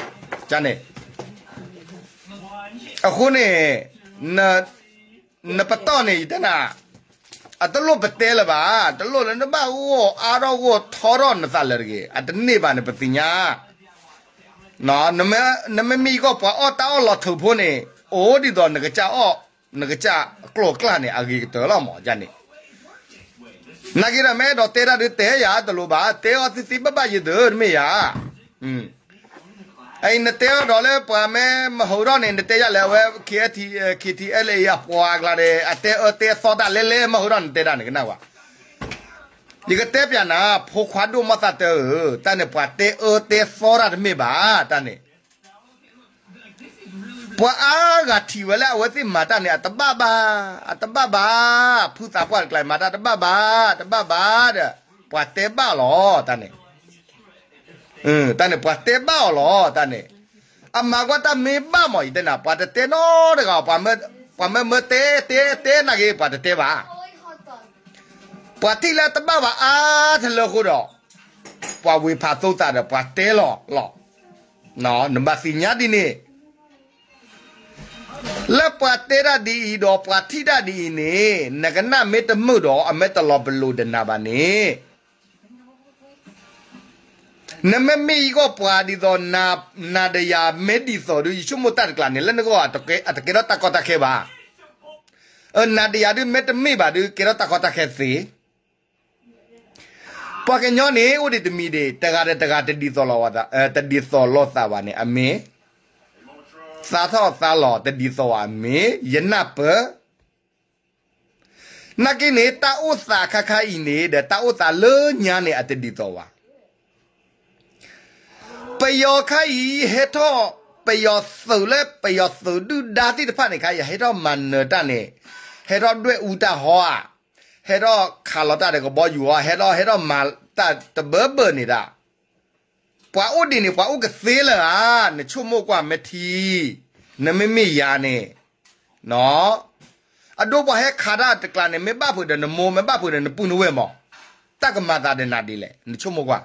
ဂျာနေအခုနေနနပတော့နေတဲ့နာအတလို့ပတဲလပါတလို့လည်းနမဟိုအာတော့ဟိုထော်တော့နသလရကေအတနေ့ပါနေပတိညာနော်နမနမမီကပွားအော်တောက်လော်ထဖို့နေအိုးဒီတော့ငကြအော့ငကြကလော့ကလာနေအကြီးတော်လာမော်ဂျာနေ နာဂိရမဲတော့တေရတဲ့တဲရတလို့ပါတဲောစီစီပပရတဲ့မေယာอืมအဲ့နတဲတော့လေပွာမဲမဟုတ်တော့နေတဲရလဲဝဲ KT KTL ရပွာကလာတဲ့အတဲအတဲသောတာလဲလဲမဟုတ်တော့တဲတာနေကနာဝါဒီကတဲပြန်နာဖိုခွာဒိုမသတဲတန်နေပွာတဲအတဲသောရတဲ့မေပါတန်နေ ပွာအားကတီဝလာဝသိမာတနေအတပပါအတပပါဖူတာပွာကလိုက်မာတတပပါတပပါတဲ့ပွာတဲပါလောတနေอืมတနေပွာတဲပါလောတနေအမကွာတမေပါမောဤတနာပွာတဲနောတကပွာမပွာမမတဲတဲတဲနာကေပွာတဲပါပွာတိလာတပပါအာထလခုတော့ပွာဝေဖာသုတ်တာတဲ့ပွာတဲလောလောနော်နံပါတ်စီညာဒီနေ လပတေရဒီတော့ပတိဒဒီနေနကနမေတမှုတော့အမေတလောဘလူဒနာပါနေနမမီကိုပွာဒီတော့နာနာဒယာမေဒီဆိုရရှုမတတ်ကလာနေလနကောအတကေအတကေတော့တကောတခဲပါအနာဒယာဒီမေတမေပါဒီကေတော့တကောတခဲစီပွာကညောနေဦးဒီတမီ de တကားတကားတဒီဆိုလောဝတာအဲတဒီဆိုလောသာပါနေအမေ စာသောစာလောတဒီသောအမေယနပနကိနေတာဥစာခခအိနေတဲ့တာဥစာလေညာနေအတဒီသောဝါပယောခိုင်ဟေထောပယောသုလေပယောသုဒုဓာတိတဖတ်နေခိုင်ဟေထောမန်နတနေဟေထောတွေ့ဥတဟောဟေထောခါလတာတဲ့ကဘောယူဟဟေထောဟေထောမာတတဘဘနေတာ ပွာဥဒီနေပွာဥကသေးလာနချုံမို့ကွာမထီနမမေယာနေနော်အတော့ဘဟဲခါရတကလာနေမေဘဖို့တဲ့နမောမေဘဖို့တဲ့နပုနဝဲမောတက္ကမတာတဲ့နာဒီလေနချုံမို့ကွာ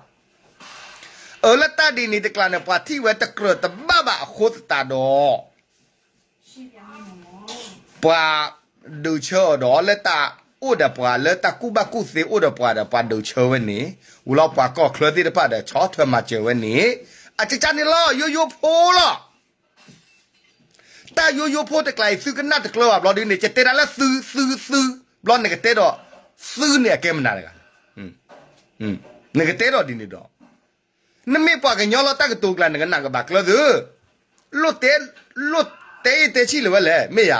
အလတဒီနေတကလာနေပွာတိဝဲတကရတဘဘခုတ်တာတော့ပွာဒူချောတော့လက်တာ ဥဒပွာလက်တာကုဘကုစေဥဒပွာဒပွာဒူချောဝနေဦးလောက်ပွာကောခလတိတပတ်တဲ့ချောထွဲမှာကျဝနေအချချနေလောယိုယိုဖိုးလော ta yo yo po te klai su kana te klo blo di ne che te ra la su su su blo ne ke te do su ne ke mna ga hm hm ne ke te do di ne do ne me pa ke nyolo ta ke tu kla ne ga na ga ba klo du lo te lo te te chi le wa le me ya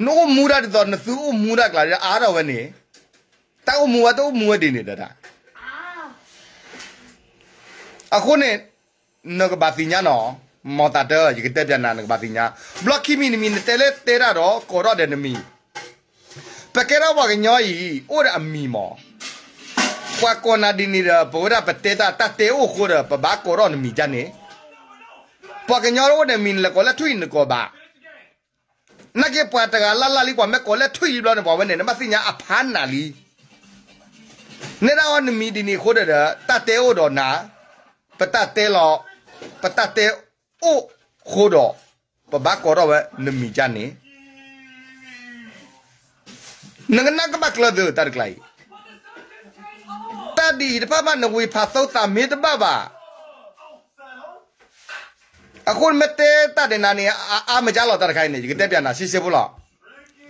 ဒလရဂီအော်ဒလရဂီစတဲနာဒီနေနမေဝနော်နတတဲဟိုနတဲဟောနတမောနမဟောတဘာနော်မီပါဟွန်းမေယာဘလမဲဟောတော့နတဲတော့လေချေတော့ခိုင်တလောဖာအာရောရူရူအာရောရူရူနသူတဲဒီနေနေ no mura de don su mura kla a ro we ni ta o muwa to muwa de ni da da a ko ne no ka ba ti nya no mo ta de นักเก็บปาตกาลาลาลีกว่าแม่ก่อนแล้วทุยบล้อเนี่ยบอกว่าเนี่ยมาสิญาอภันนาลีเนี่ยเราหนึ่งมีดีนี่โคตรเด้อตาเตโอดอนาปตาเตลอปตาเตโอโคดอปบักกอดอเวหนึ่งมีจันนี่นังนักบักละเดือตัดไกลตาดีแต่ป้ามันนวีพาเซาตามีตบ้าบ้า အခုမတဲတတဲ့နာနေအာမကြတော့တခိုင်းနေကြတဲ့ပြန်တာရှိရှိဘူးလား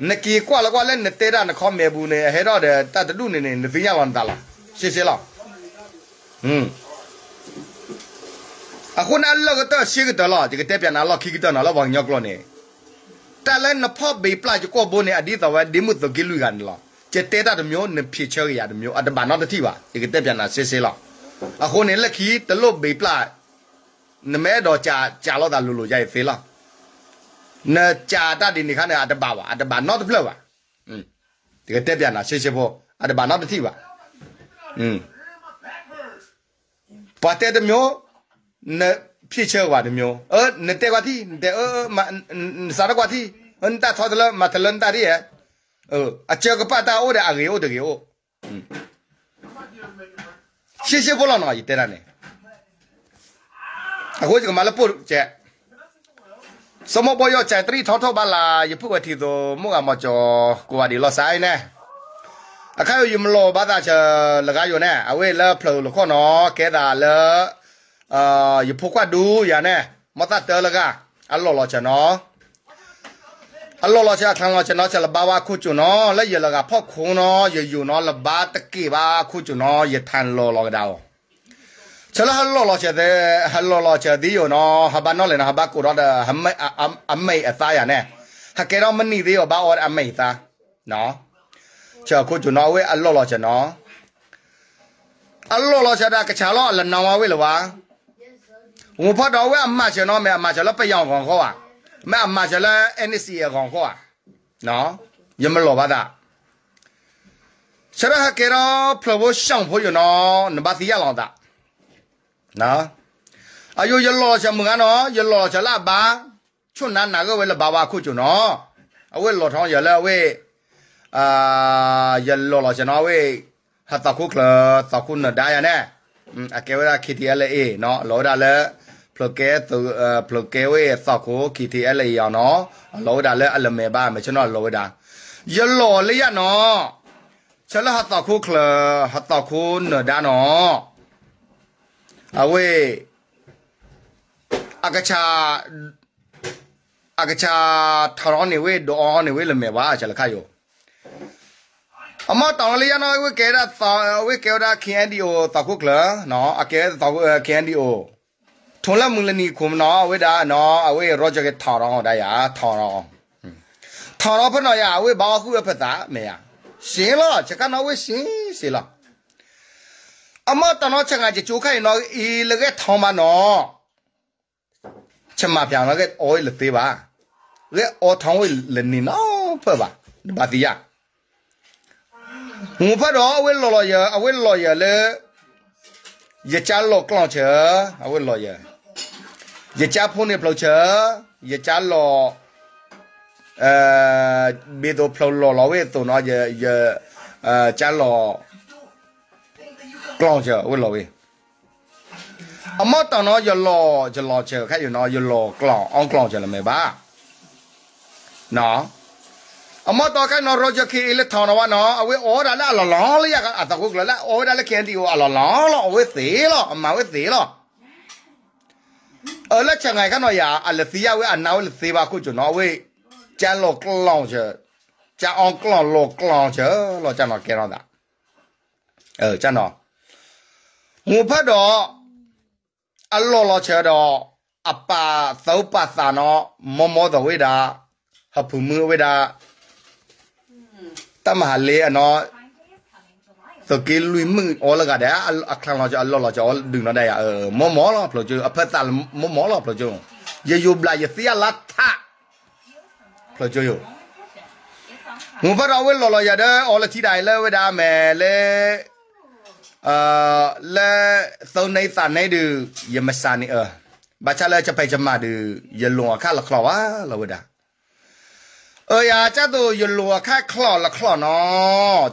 နကီကွာလကွာလဲနတဲရနခေါမဲဘူးနေဟဲတော့တဲ့တတတုနေနေနသိရလောတာလားရှိရှိလားဟွန်းအခုနာလောကတော့ရှိကတော့လားဒီကတဲ့ပြန်နာလောခိကတော့နာလောဘောင်ညောက်လို့နေတလဲနဖော့ဘေးပလာကြကိုဘိုးနေအဒီတော့ဒီမှုတော့ကိလူကန်လားကျတဲ့တာမျိုးနဖြစ်ချေရတမျိုးအတဘာနောက်တတိပါဒီကတဲ့ပြန်နာရှိရှိလားအခုနေလက်ခီတလို့ဘေးပလာ 那买到家家老 cha cha lo da lolo cha ye fe lo, na cha da di ni ka ni a da ba wa a da ba noti ple wa, 的呃嗯嗯嗯啥的瓜地嗯大草 ga te pe na xi 个把大我的阿给我的给我，嗯，谢谢不老那一代了呢 နမဲတော့ကြာကြာတော့တာလူလူရိုက်ဖေးလားနကြာတတ်ဒီနေခါနဲ့အတပါပါအတပါတော့တဖလက်ပါอืมဒီကတက်ပြန်တာရှေ့ရှေ့ဖို့အတပါတော့တတိပါอืมပတ်တဲ့တမျိုးနဖြစ်ချေပါတမျိုးအဲနတဲ့ကွာတိတဲ့အဲမစားရကွာတိအန်တာထော်တယ်မတလန်တာရီအဲအချေကပတ်တာအိုးတဲ့အကေအိုးတကေအိုးရှေ့ရှေ့ဖို့လောက်နော်ဒီတဲ့ရနေအခုဒီကမလာပုတ်ကျက်စမဘောယောကျက်တရီထောထောပါလာယဖုဝတီသောမုကမကျော်ကိုဝဒီလောဆိုင်နေအခါယမလောဘာသာချလကယော နေအဝဲလဖလောလခေါနော်ကဲတာလအာယဖုကွာဒူရနေမတတလကအလောလောချနော်အလောလောချခံလောချနော်ချလဘာဝခုချနော်လက်ရလကဖောက်ခုံနော်ယယူနော်လဘာတကေပါခုချနော်ယထန်လောလောကဒါချလာဟလောလောချက်တဲ့ဟလောလောချက်ဒီယောနော်ဟဘာနော်လေနော်ဟဘာကိုတော့ဟမိုင်အမေအသားရနဲ့ဟကဲတော့မနီသေးရောဘာအော်အမေသားနော်ချာကိုကျွန်တော်ဝဲအလောလောချက်နော်အလောလောချက်တာကချာလောလနောင်ဝဲလဝါဝဖတ်တော့ဝဲအမချက်နော်မဲအမချက်လောပယောင်ကောင်ခေါ်ပါမဲအမချက်လဲ NC ရကောင်ခေါ်ပါနော်ယမလောပါတာချက်ရဟကဲတော့ဖလဝရှောင်းဖို့ရနော်နဘာတီရလောင်တာ နော်အယုရလောချမငါနော်ရလောချလာပါချွန်းနာနာကဝဲလဘာဘာခုကျွနော်အဝဲလောထောင်းရလဲဝဲအာရလောလောချနော်ဝဲဟာတခုကလတခုနဒါယနဲ့အကဲဝဲခီတီအလဲအေနော်လောဒါလဲပလကဲသူပလကဲဝဲသခုခီတီအလဲရောနော်လောဒါလဲအလမေဘာမချနော်လောဒါရလောလေရနော်ချလာဟာတခုကလဟာတခုနဒါနော် အဝေးအကချာအကချာထရောနေဝေဒေါ်နေဝေလမေပါချလခါယောအမတောင်လေးရနော်ဝေကဲတာဝေကဲတာခင်အဒီအိုတခုကလနော်အကဲတခုခင်အဒီအိုထုံလမူလနီခုမနော်ဝေဒါနော်အဝေရောဂျကထရောဒါရထရောထရောဖနော်ရအဝေဘာခုဖတာမေရရှင်လောချကနော်ဝေရှင်စီလော အမတနောချက်ငါကြိုးခိုင်နော်အီလကထောင်းမနော်ချက်မပြောင်လကအိုးလသေးပါလေအော်ထောင်းဝဲလနေနော်ဖပါဘာတီယာဟိုဖတော့အဝဲလော်လော်ရအဝဲလော်ရလေရချလော်ကလောင်ချအဝဲလော်ရရချဖုန် กลองเชอวุ้นเราเองอมอตอนน้อยจะรอจะรอเชอแค่อยู่น้อยจะรอกลองอ้องกลองเชอละไม่บ้าเนาะอมอตอนแค่นอรจะคีเลทอนว่าเนาะเอาไว้โอ้ได้ละหล่อเลยอะอัตตะกุกละโอ้ได้ละเคียนที่ว่าหล่อหล่อเอาไว้สีหรอมาไว้สีหรอเออแล้วจะไงกันหน่อยอ่ะอันละสีเอาไว้อันนั้นละสีว่ากูจุนเอาไว้จานหลอกลองเชอจานอ้องกลองหลอกลองเชอเราจานหลอกแกนอนอ่ะเออจานหลอก မူဖတ်တော့အလောလောချေတော့အပါသောပါသနောမောမောတော်ဝိဒါဟပူမူဝိဒါတမဟာလေးအနော်သကေလူမှုအော်လကတဲ့အခံလောချအလောလောချဒုနဒရမောမောလောဖလိုချအဖက်တမောမောလောဖလိုချယေယုဘလာယစီယလာထဖလိုချယငုဘရဝဲလောလောရတဲ့အော်လချီတိုင်းလဲဝဲဒါမယ်လဲ เออและโซนในสันในดือยามสานี่เออบาชาเลจะไปจะมาดือยลัวงค่าละคลอวะละวดาเออยาจ้าตัวยลัวงค่าคลอละคลอนอ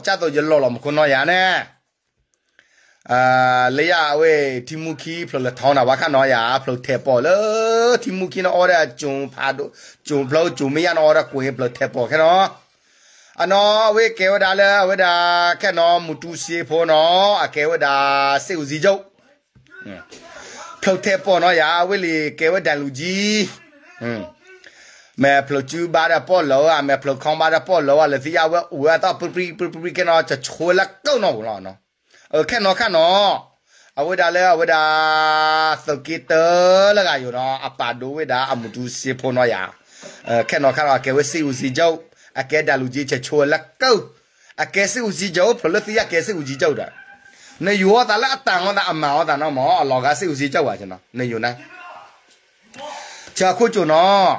จ้าตัวยลัวหลอมคนนอยาแน่เอ่าเลยาเวทิมุคีพลละทองนะว่าข้าน้อยาพลอยเทปอเลยทิมุคีนออเดจูงพาดูจูพลอยจูไม่ยานออเดกุนพลอยเทปอแค่เนาะ အနောအဝေကေဝဒါလဲအဝေဒါကဲနောမူတူစီဖောနောအကေဝဒါစေဦးစီကျုပ်ဖလုတ်တဲ့ပေါ်နော်ယာဝေလီကေဝဒန်လူကြီးဟွန်းမဲဖလုတ်ကျူပါတဲ့ပေါ်လောအမဲဖလုတ်ခေါင်းပါတဲ့ပေါ်လောလေစီယာဝဲဝဲတော့ပပပပကနော်ချချိုလက်ကောက်နော်ဘလောနော်အဲခက်နော်ခက်နော်အဝဒလဲအဝဒသုကိတလကယူနော်အပါဒိုဝဒအမှုတူစေဖို့နော်ယာအဲခက်နော်ခက်နော်ကေဝစီဦးစီကျောက် အကဲဒါလူကြီးချချိုလကောအကဲစီဦးစီကြောဖလစီယကဲစီဦးစီကြောတာနေယောတာလာအတန်ဟောတာအမောတာနော်မောအလောကစီဦးစီကြောပါကျွန်တော်နေယူနိုင်ချာခုကျွနော်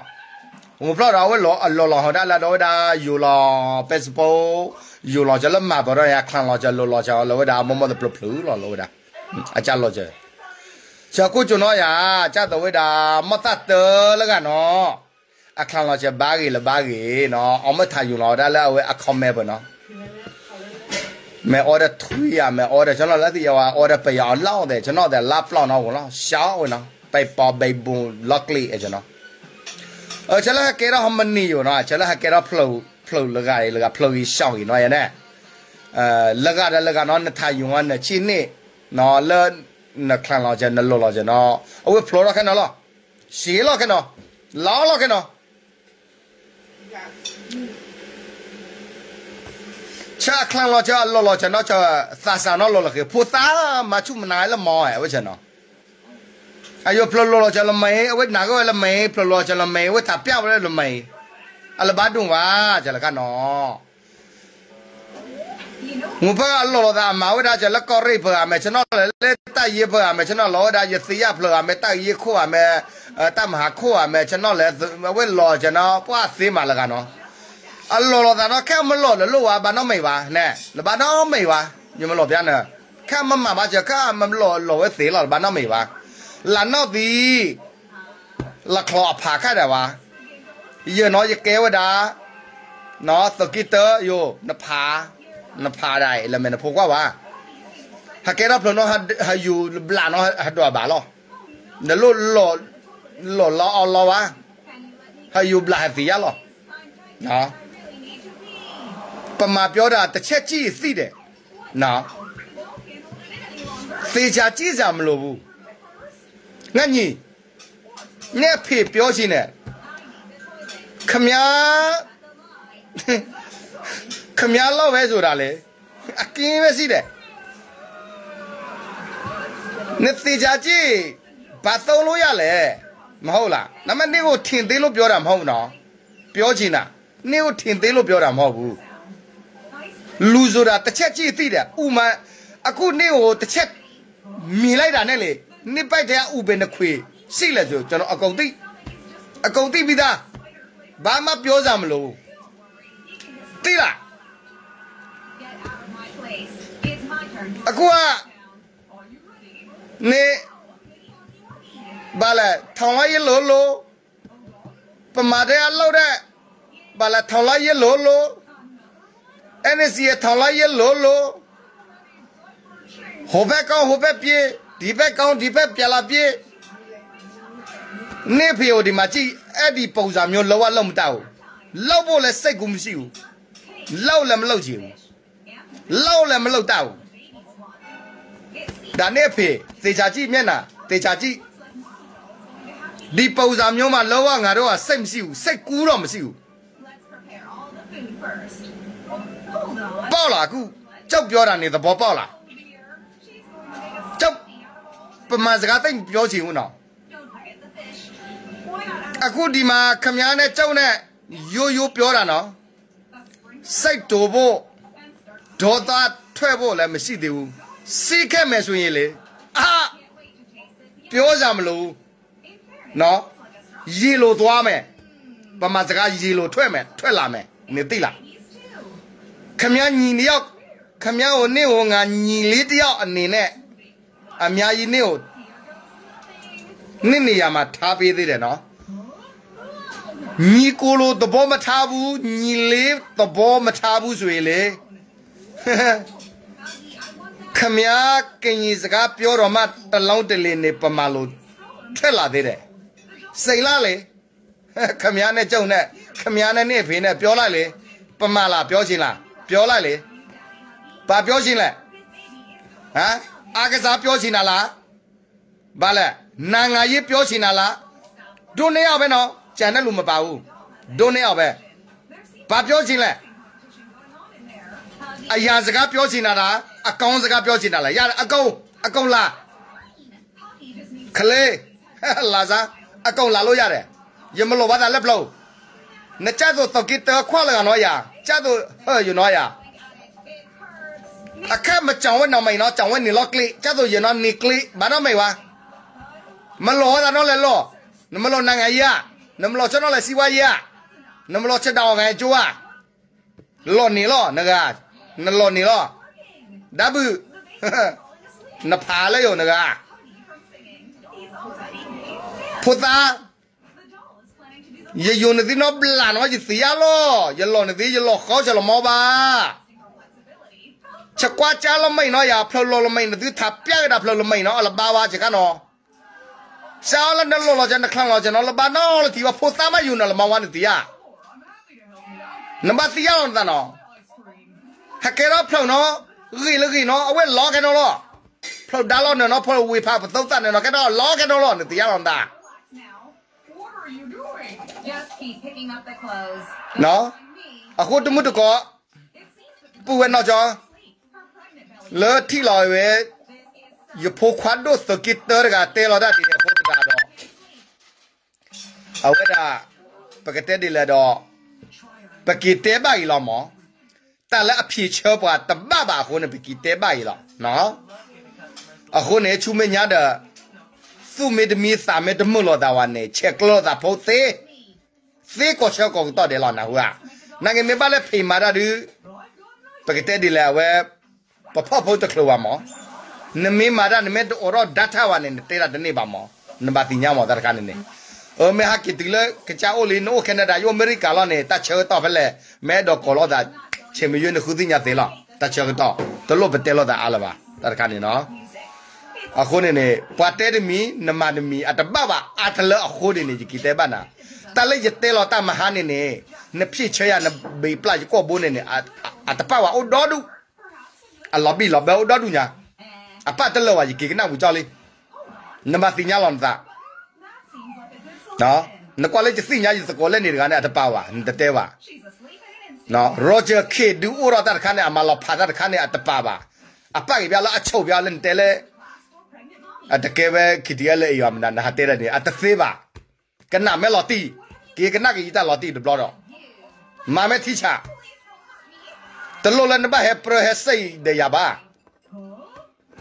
我不知道我老老老好的来到的有了贝斯包，有了就了嘛，不然也看了就老老就老的么么的不不了老的，啊家老就，小姑就那呀，家都为的没得得了个喏， အခလချဘာကြီးလဘာကြီးနော်အမထာယူလာဒါလည်းဝဲအခမဲပေါ့နော်မဲအော်ဒါသူရမဲအော်ဒါကျွန်တော်လက်တီရွာအော်ဒါပျော်လောက်တယ်ကျွန်တော်တဲ့လပ်လောက်တော့ဝင်လားရှောင်းဝင်နော်ပိုက်ပေါ်ဘိုင်ဘွန်လော့ကလီအကျွန်တော်အချလာကေရဟမနီယောနော်ချလာကေရဖလောဖလောလကရလကဖလောကြီးရှောင်းကြီးနော်ယနေ့အဲလကရလကနော်နထယုံကနချိနေနော်လနခလန်လောက်ကျနလောလောက်ကျနော်အဝဲဖလောရခနော်လားရှေးလောက်ခနော်လောက်လောက်ခနော် ชาคลังเราจะเราเราจะเนาะจะซาซาเนาะเราเราคือพูดซามาชุ่มนายละมอยว่าจะเนาะอายุพลเราจะละเมยเอาไว้หนากไว้ละเมยพลเราจะละเม่ไว้ตาเปี้ยวไว้ละเมยอะไบาดุงวะจะละกันเนาะงูเพื่อหลอดามาว่าจะละก็รีเพื่อแม่ชนะเลยเล่ตายี่เพื่อแม่ชนะหล่อได้ยศยาเพื่อแม่ตาเยี่คู่แม่ตามหาคู่แม่ชนะเลยเว้นหล่อจะเนาะว่าสีมาละกันเนาะ อัลลอฮ์แต่เนาะแค่มันหลอดแล้วลูกว่าบ้านน้องไม่ว่าแน่ยลูกบ้านน้องไม่ว่าอยู่มันหลอดยันเนอะแค่มันมาบ้านเจอแค่มันหลอดหลอดเสียหลอดบ้านน้องไม่ว่าหลานนอกดีหลักคลอผ่าแค่ไหนวะเยอะน้อยจะเก้วดาเนาะสกิเตอร์อยู่นภานภาได้ละวมันพกว่าวะหากเก้รับลน้องฮาอยู่บลาน้องหาดัวบาลอเดี๋ยวลูกหลอดหลอดล้อเอาล้อวะหาอยู่บลาสียะหรอเนาะ ပမာပြောတာတစ်ချက်ကြည့်သိတယ်နော်သေချာကြည့်စရာမလိုဘူးငါညီငါဖေပြောချင်းနဲ့ခမည်းခမည်းလောက်ပဲဆိုတာလေအကင်းပဲရှိတယ်နေသေးကြကြည့်ဘာသုံးလို့ရလဲမဟုတ်လားနမနေ့ကိုထင်သေးလို့ပြောတာမဟုတ်နော်ပြောချင်တာနေ့ကိုထင်သေးလို့ပြောတာမဟုတ်ဘူး လူဆိုတာတစ်ချက်ကြည့်သိတယ်ဥမာအခုနေ့ကိုတစ်ချက်မြင်လိုက်တာနဲ့လေနှစ်ပိုက်တည်းဥပင်နှခွေရှိလဲဆိုကျွန်တော်အကုန်သိအကုန်သိပြီးသားဘာမှပြောစရာမလိုသိလားအခုကနေဘာလဲထောင်လိုက်ရလို့လို့ပမာတဲ့အလောက်တဲ့ဘာလာထောင်လိုက်ရလို့လို့ NSC ရထောင်လိုက်ရလို့လို့ဟိုဘက်ကောင်းဟိုဘက်ပြေးဒီဘက်ကောင်းဒီဘက်ပြလာပြေးနေဖေကိုဒီမှာကြည့်အဲ့ဒီပုံစံမျိုးလောကလုံးမတောက်လောက်ဖို့လည်းစိတ်ကူမရှိဘူးလောက်လည်းမလောက်ချင်ဘူးလောက်လည်းမလောက်တောက်ဒါနဲ့ဖေသေချာကြည့်မျက်နှာသေချာကြည့်ဒီပုံစံမျိုးမှာလောကငါတို့ကစိတ်မရှိဘူးစိတ်ကူးတော့မရှိဘူး ပေါက်လာအခုကြောက်ပြောတာနေသဘောပေါက်လာကြောက်ပမာစကားသိမ့်ပြောချင်ဘူးနော်အခုဒီမှာခမားနဲ့ကြောက်နဲ့ရိုးရိုးပြောတာနော်စိတ်တူဖို့ဒေါသထွက်ဖို့လည်းမရှိသေးဘူးစီးခဲ့မယ်ဆိုရင်လေအာပြောကြမလို့နော်ရေလိုသွားမယ်ပမာစကားရေလိုထွက်မယ်ထွက်လာမယ်နေသိလား ခမည်းညီတယောက်ခမည်းကိုနေ့ဟိုငါညီလေးတယောက်အနေနဲ့အများကြီးနေ့ကိုနေ့နေရာမှာထားပေးသေးတယ်နော်ညီကိုလိုသဘောမထားဘူးညီလေးသဘောမထားဘူးဆိုရင်လေခမည်းကင်ကြီးစကားပြောတော့မှတလောင်းတလင်းနေပမာလို့ထွက်လာသေးတယ်စိတ်လားလေခမည်းနဲ့ကြုံနဲ့ခမည်းနဲ့နေ့ဖေးနဲ့ပြောလိုက်လေပမာလားပြောချင်လား ပြောလိုက်လေဘာပြောရှင်းလဲဟမ်အာကစားပြောရှင်းတာလားဘာလဲနာငါရေးပြောရှင်းတာလားဒုနှစ်ယောက်ပဲနော်ကြံတဲ့လူမပါဘူးဒုနှစ်ယောက်ပဲဘာပြောရှင်းလဲအရာစကားပြောရှင်းတာလားအကောင်စကားပြောရှင်းတာလားရတယ်အကောင်အကောင်လားခလေးလာစားအကောင်လာလို့ရတယ်ရမလို့ဘာသာလက်ဖလို့ na cha do to kit khwa la no ya cha do he yu no ya akha ma chang wa no mai no chang wa ni lo kli cha do yu no ni kli ba no mai wa ma lo da no le lo na ma lo na nga ya na ma lo cha no le si wa ya na ma lo cha da nga ju wa lo ni lo na ga na lo ni lo da bu na pha le yo na ga phu ta ยย ye yo ne no bla no ji sia lo ye lo ne ye lo kho cha lo mo ba cha kwa cha lo mai no ya phlo lo lo mai ne ti tha pya da phlo lo mai no ala ba ba cha ka no sa la ne lo lo cha ne khlang lo cha no lo ba no lo ti wa pho sa ma yu no lo ma wa ne ti ya ne ba ti ya lo da no ha ke ro phlo no gi lo gi no awe lo ke no lo phlo da lo ne no phlo wi pha pa tau ta ne no ke no lo ke no lo ne ti ya lo da keep picking up the clothes. No. Aku tu mutu ko. Puan no jo. Le ti lo we. Yo po kwan do so kit ter ga te lo da ti ne po ga do. Awe da. Pakete di le do. Pakete ba i lo mo. Ta la phi che ba ta ba ba ko ne pakete ba i lo. No. Aku ne chu me nya da. Su me de mi sa me de mo lo da wa ne. Che klo da po
se. ဖေးကောချောကောင်တော့တယ်လာ
နာ
ဟွာ
နာငယ်မပါ
လဲဖေမာ
ရဒူပက
တဲ့ဒီ
လာဝဲပဖဖို့တခလဝါမောနမေမာရနမေတော်တော့ဒတ်ထဝါနေတေရတနေပါမောနံပါတ်ညမောတရခါနေနေအမေဟာကတိလကချာအိုလီနိုကနေဒါယိုအမေရိကာလာနေတာချေတော့ဖလဲမဲတော့ကောလောဒါချေမယွန်းခုသိညာတေလာတချေတော့တလို့ပတဲလို့ဒါအလပါတရခါနေနော်အခုနေနေပွားတဲမီနမဒမီအတဘဘအတလအခုနေနေကြည်တဲ့ပါနာ ตาเลยจะเตลอตามหาเนี่ยเนี่ยพี่เชียนะเบปลายก็บุญเนี่ยอาอาตป้าว่าโอ้ดอดูอ่ะลอบบี้ลอบเบลดอดูเนี่ยอ่ะป้าตะเลว่าอย่างกี่กันนะกูจ้าเลยนมาสิญญาหลอนซะเนาะนกว่าเลยจะสิญญาอยู่สกอเลยเนี่ยกันเนี่ยอาตป้าว่าเนี่ยเตว่าเนาะโรเจอร์เคดูอุราตัดคันเนี่
ยมาลอ
บพาตัดคันเนี่ยอาตป้าว่าอ่ะป้ากี่เบี้ยละอ่ะเช่าเบี้
ยเล่
นเตเลย a te kewe ki te ele i amna na hatere ni a te seba ka na melo ti ကေကနကီတာလော်တီဒဘလောတော့မာမဲတီချာတလောလနဘဟေပရဟစိဒေယဘာ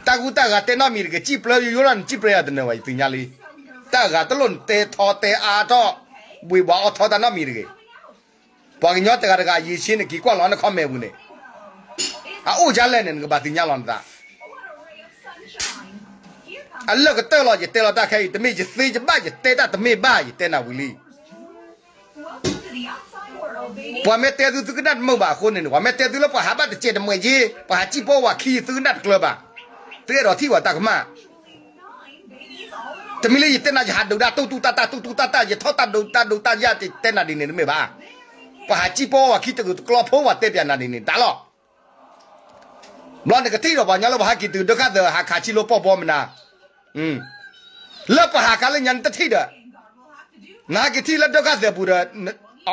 တာကူတာကတဲနမီကကြည့်ပလယူရန်ကြည့်ပရရတဲ့ဝိုင်တင်ညာလီတာကတလွန်တဲထောတဲအာတော့ဝေဘာအထောတာနမီကေပွာကညောတကတကရေချင်းကီကွာလောနခမဲဘူးနေအိုဂျာလဲနေကဘာတင်ညာလောန်တာ
What a ray of sunshine. Here comes
အလကတဲလောရတဲလောတာခဲတမေကြီးသေးကြပါကြီးတဲတာတမေပါကြီးတဲနာဝီလီ
welcome to the outside world. baby.
ပွာမဲတဲသူသူကနတ်မဟုတ်ပါခုနေဝါမဲတဲသူလပွာဟာဘတ်ကျေတမွေကြီးပွာကြည့်ပေါ်ဝါခီသူကနတ်ကလပါတဲတော်ထီဝါတကမ
Nine babies all in all.
တမီလေးတနကြဟာဒူဒါတူတူတတတူတူတတရထောတဒူတဒူတရတဲ့တဲနာဒီနေမေပါပွာကြည့်ပေါ်ဝါခီတကူကလောဖိုးဝါတဲပြန်နာဒီနေတာလောမလောကတိတော့ဘာညာလောဘာကီတူဒကဒဟာခါချီလိုပေါ်ပေါ်မနာอืมလပဟာကလည်းညန်တတိတဲ့
God will have to do.
နာကတိလက်တော့ကတဲ့ပူရ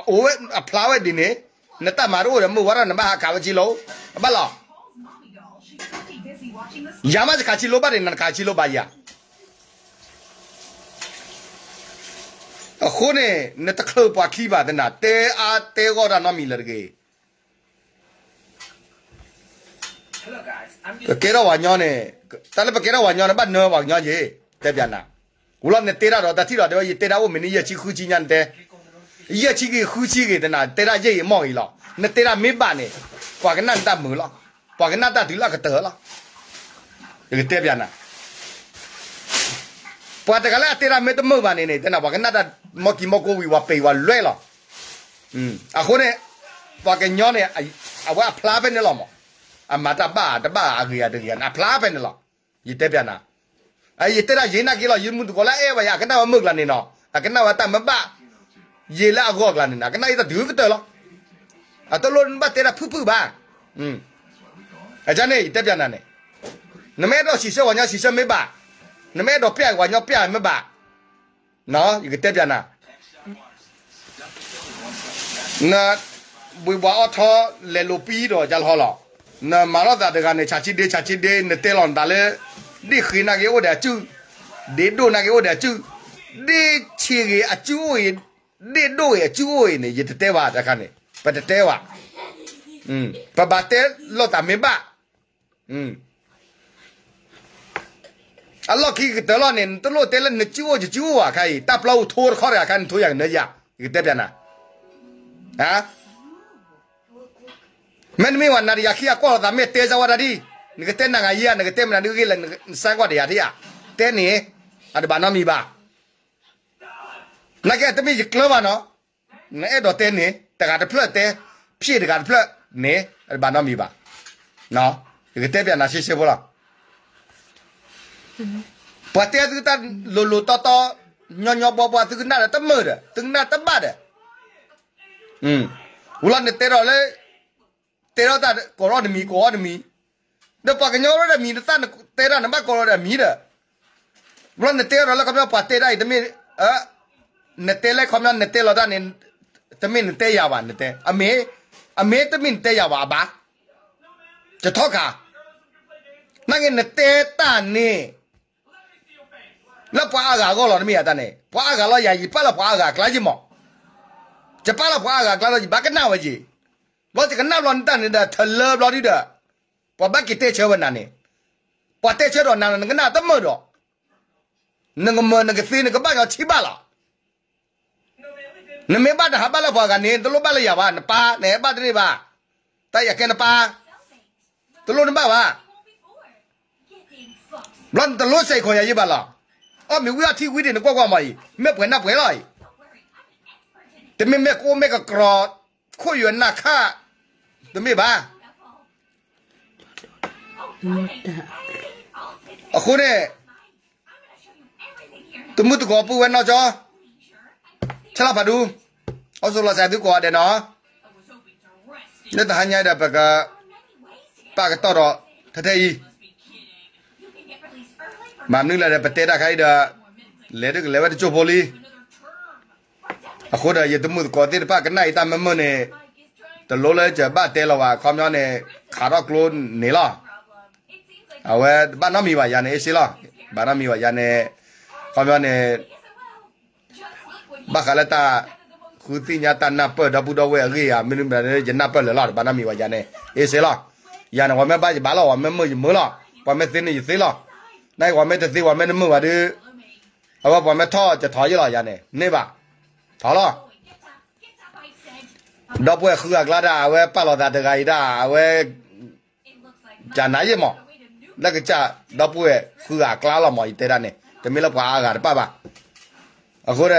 အိုးအဖလာဝဲဒီနေနတမာရိုးရမဝရနမဟာကာဝချီလောဘလော
Paul's mommy doll. She's pretty busy watching the
ယာမစခါချီလိုပါတယ်နခါချီလိုပါယာအခုနေနတခလပွားခီပါဒနာတဲအားတဲကောရနမီလရကေ
Hello guys, I'm just
ကေရဝညောနေတလည်းပကေရဝညောနေဘာနောဝညောကြီးတဲပြန်နာဝလနဲ့ တေရတော့တတိတော့တေတေရဝမင်းရချီခူချီညန်တဲရချီကခူချီကေတနာတေရရဲ့မော်ကြီးလောနတေရမေပါနေပွာကနန်တမူလောပွာကနတတိလကတေလောဒီတဲပြန်နာပွာတကလည်းတေရမေတမှုပါနေနေတနာပွာကနတမော်ကီမော်ကိုဝီဝပေဝလွဲလောอืมအခုနေပွာကညောနေအဝဖလားပဲနေလောမောအမတာပါတပါအကြီးရတကြီးအဖလားပဲနော်ရတဲ့ပြန်နာအဲရတဲ့ရင်းနာကီလောရမှုက လာအဲဝရကနာမမကလာနေနော်အကနာဝတမပရေလာကောကလာနေနာကနာရတဲ့ဒူကတဲ့လောအတလုံးဘတ်တဲ့ဖူဖူပါอืมအကြနေတဲ့ပြန်နာနေနမဲတော့ရှိစေဝညာရှိစေမေပါနမဲတော့ပြဝညာပြမပါနော်ရတဲ့ပြန်နာနာဘွေဘအထောလေလိုပီတော့ကြလဟောလော na maro da daga ne chachi de chachi de ne telon dale di khina ge oda chu de do na ge oda chu de chi ge a chu ye de do ye chu ye ne ye te wa da kan ne pa te wa mm pa ba te lo ta me ba mm အလောခိကတလောနေတလို့တဲလနေချူချူဝါခိုင်တပ်လောက်ထိုးခေါ်ရကန်ထိုးရနေရဒီတက်ပြန်နာဟာ men mi wan nari yakhia ko da me te za wada di ni ke ten na ga ya ni ke tem na ni ke la sa kwa de ya dia te ni ad ba no mi ba นักแกตมีจิกเลวะเนาะนั่นเอดอเต้นเนี่ยแต่การเพลอเต้พี่แต่การเพลอเนี่ยบ้านน้องมีบ้าเนาะอีกเต้เปียนาชิเชบุล่ะปะเต้ตึกตาลุลุตอตอยอนยอบอบอตึกน่าตะมือเด้ตึกน่าตะบาเด้อืมวุลันเตรอเลยเตรอตากอรอดมีกอรอดมีเดปะกะญอรอดมีตะเตรอนมะกอรอดมีเด้วุลันเตรอแล้วก็ปะเตได้ตะมีเออ nete le khom yon nete lo da ne tamin nete ya ba nete ame ame tamin te ya ba ba je thoka na nge nete ta ne la pa ga go lo mi ya ta ne pa ga lo ya yi pa la pa ga kla ji mo je pa la pa ga kla lo ji ba ka na wa ji lo ti ka na lo ta ne da tha le lo di da pa ba ki te che wa na ne pa te che ro na na na ta mo ro 那个么，那个谁，那个把要七八了。 ဘလော်ဒီဒါပဘကိတေချေဝနာနေပတေချေတော့နာနကနာတမတော့နငမနကသိနကဘာချီပါလားနမေဘတ်ဟာဘလာဘာကနေတလို့ဘလာရပါနပါနေဘတ်နေပါတရကနပါတလို့နပါပါ
Getting fucked.
ဘလန်တလို့စိတ်ခေါ်ရရပါလားအော်မြဝရတီဝီတဲ့ကွက်ကွက်မကြီးမေပွဲနပွဲလိုက်
Don't worry, I'm an expert in it.
တမေမေကိုမေကကရောခွရွနာခတမေပါ
Oh, fine. I'll take it.
အခုနဲ့
I'm gonna show you everything here.
တမှုတကောပူဝဲတော့ကြော
Sure. I
ချလာပါဒူအောဆိုလာဆိုင်သူကောတယ်နော်
was hoping to rest it.
လက်တဟညာတဲ့ဘက
There are many ways to get
ပါကတော့တော့ထထကြီး
Must be kidding. You can get released early for
မမနုလာတဲ့ပတေတာခိုင်တာ
more minutes.
လေတဲ့လေဝတ်ချိုပိုလီ
Another term.
အခုတော့ရတမှုကောတဲ့ပကနိုင်တမမနဲ့
Mike is trying
တလို့လဲကြဘတဲလောပါခေါမျောနဲ့ခါတော့ကလိုနေလား
problem. It seems like
အဝဲဘာနမီပါရနေစီလားဘာနမီပါရနေခေါမျောနဲ့ ဘာခလတာခုတိညာတနာပဒဘူဒဝဲရေယာမင်းမလည်းဂျနာပလလာဘာနာမီဝါဂျာနေအေးစေလာယာနဝမဲပါဘာလာဝမဲမေမလာပမဲသိနေစေလာနိုင်ဝမဲတသိဝမဲနမဝါဒအဘပမဲထောจะထောရလာယာနေနေပါထောလာတော့ပွဲခူကလာတာဝဲပါလာတာတကကြီးတာဝဲဂျာနာရမလက်ကချတော့ပွဲခူကလာလာမီတဲရနေတမီလပွားကားပါပါ အခုရ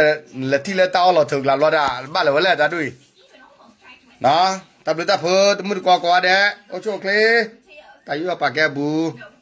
လက်တီလက်တောက်လို့ထုတ်လာလောတာဘာလဲဝလဲတာတွေ့
even almost tried
နော်တဘလတာဖို့တမှုကောကောတဲ့အချိုကလေတာယူပါကဲဘူး
No cheating.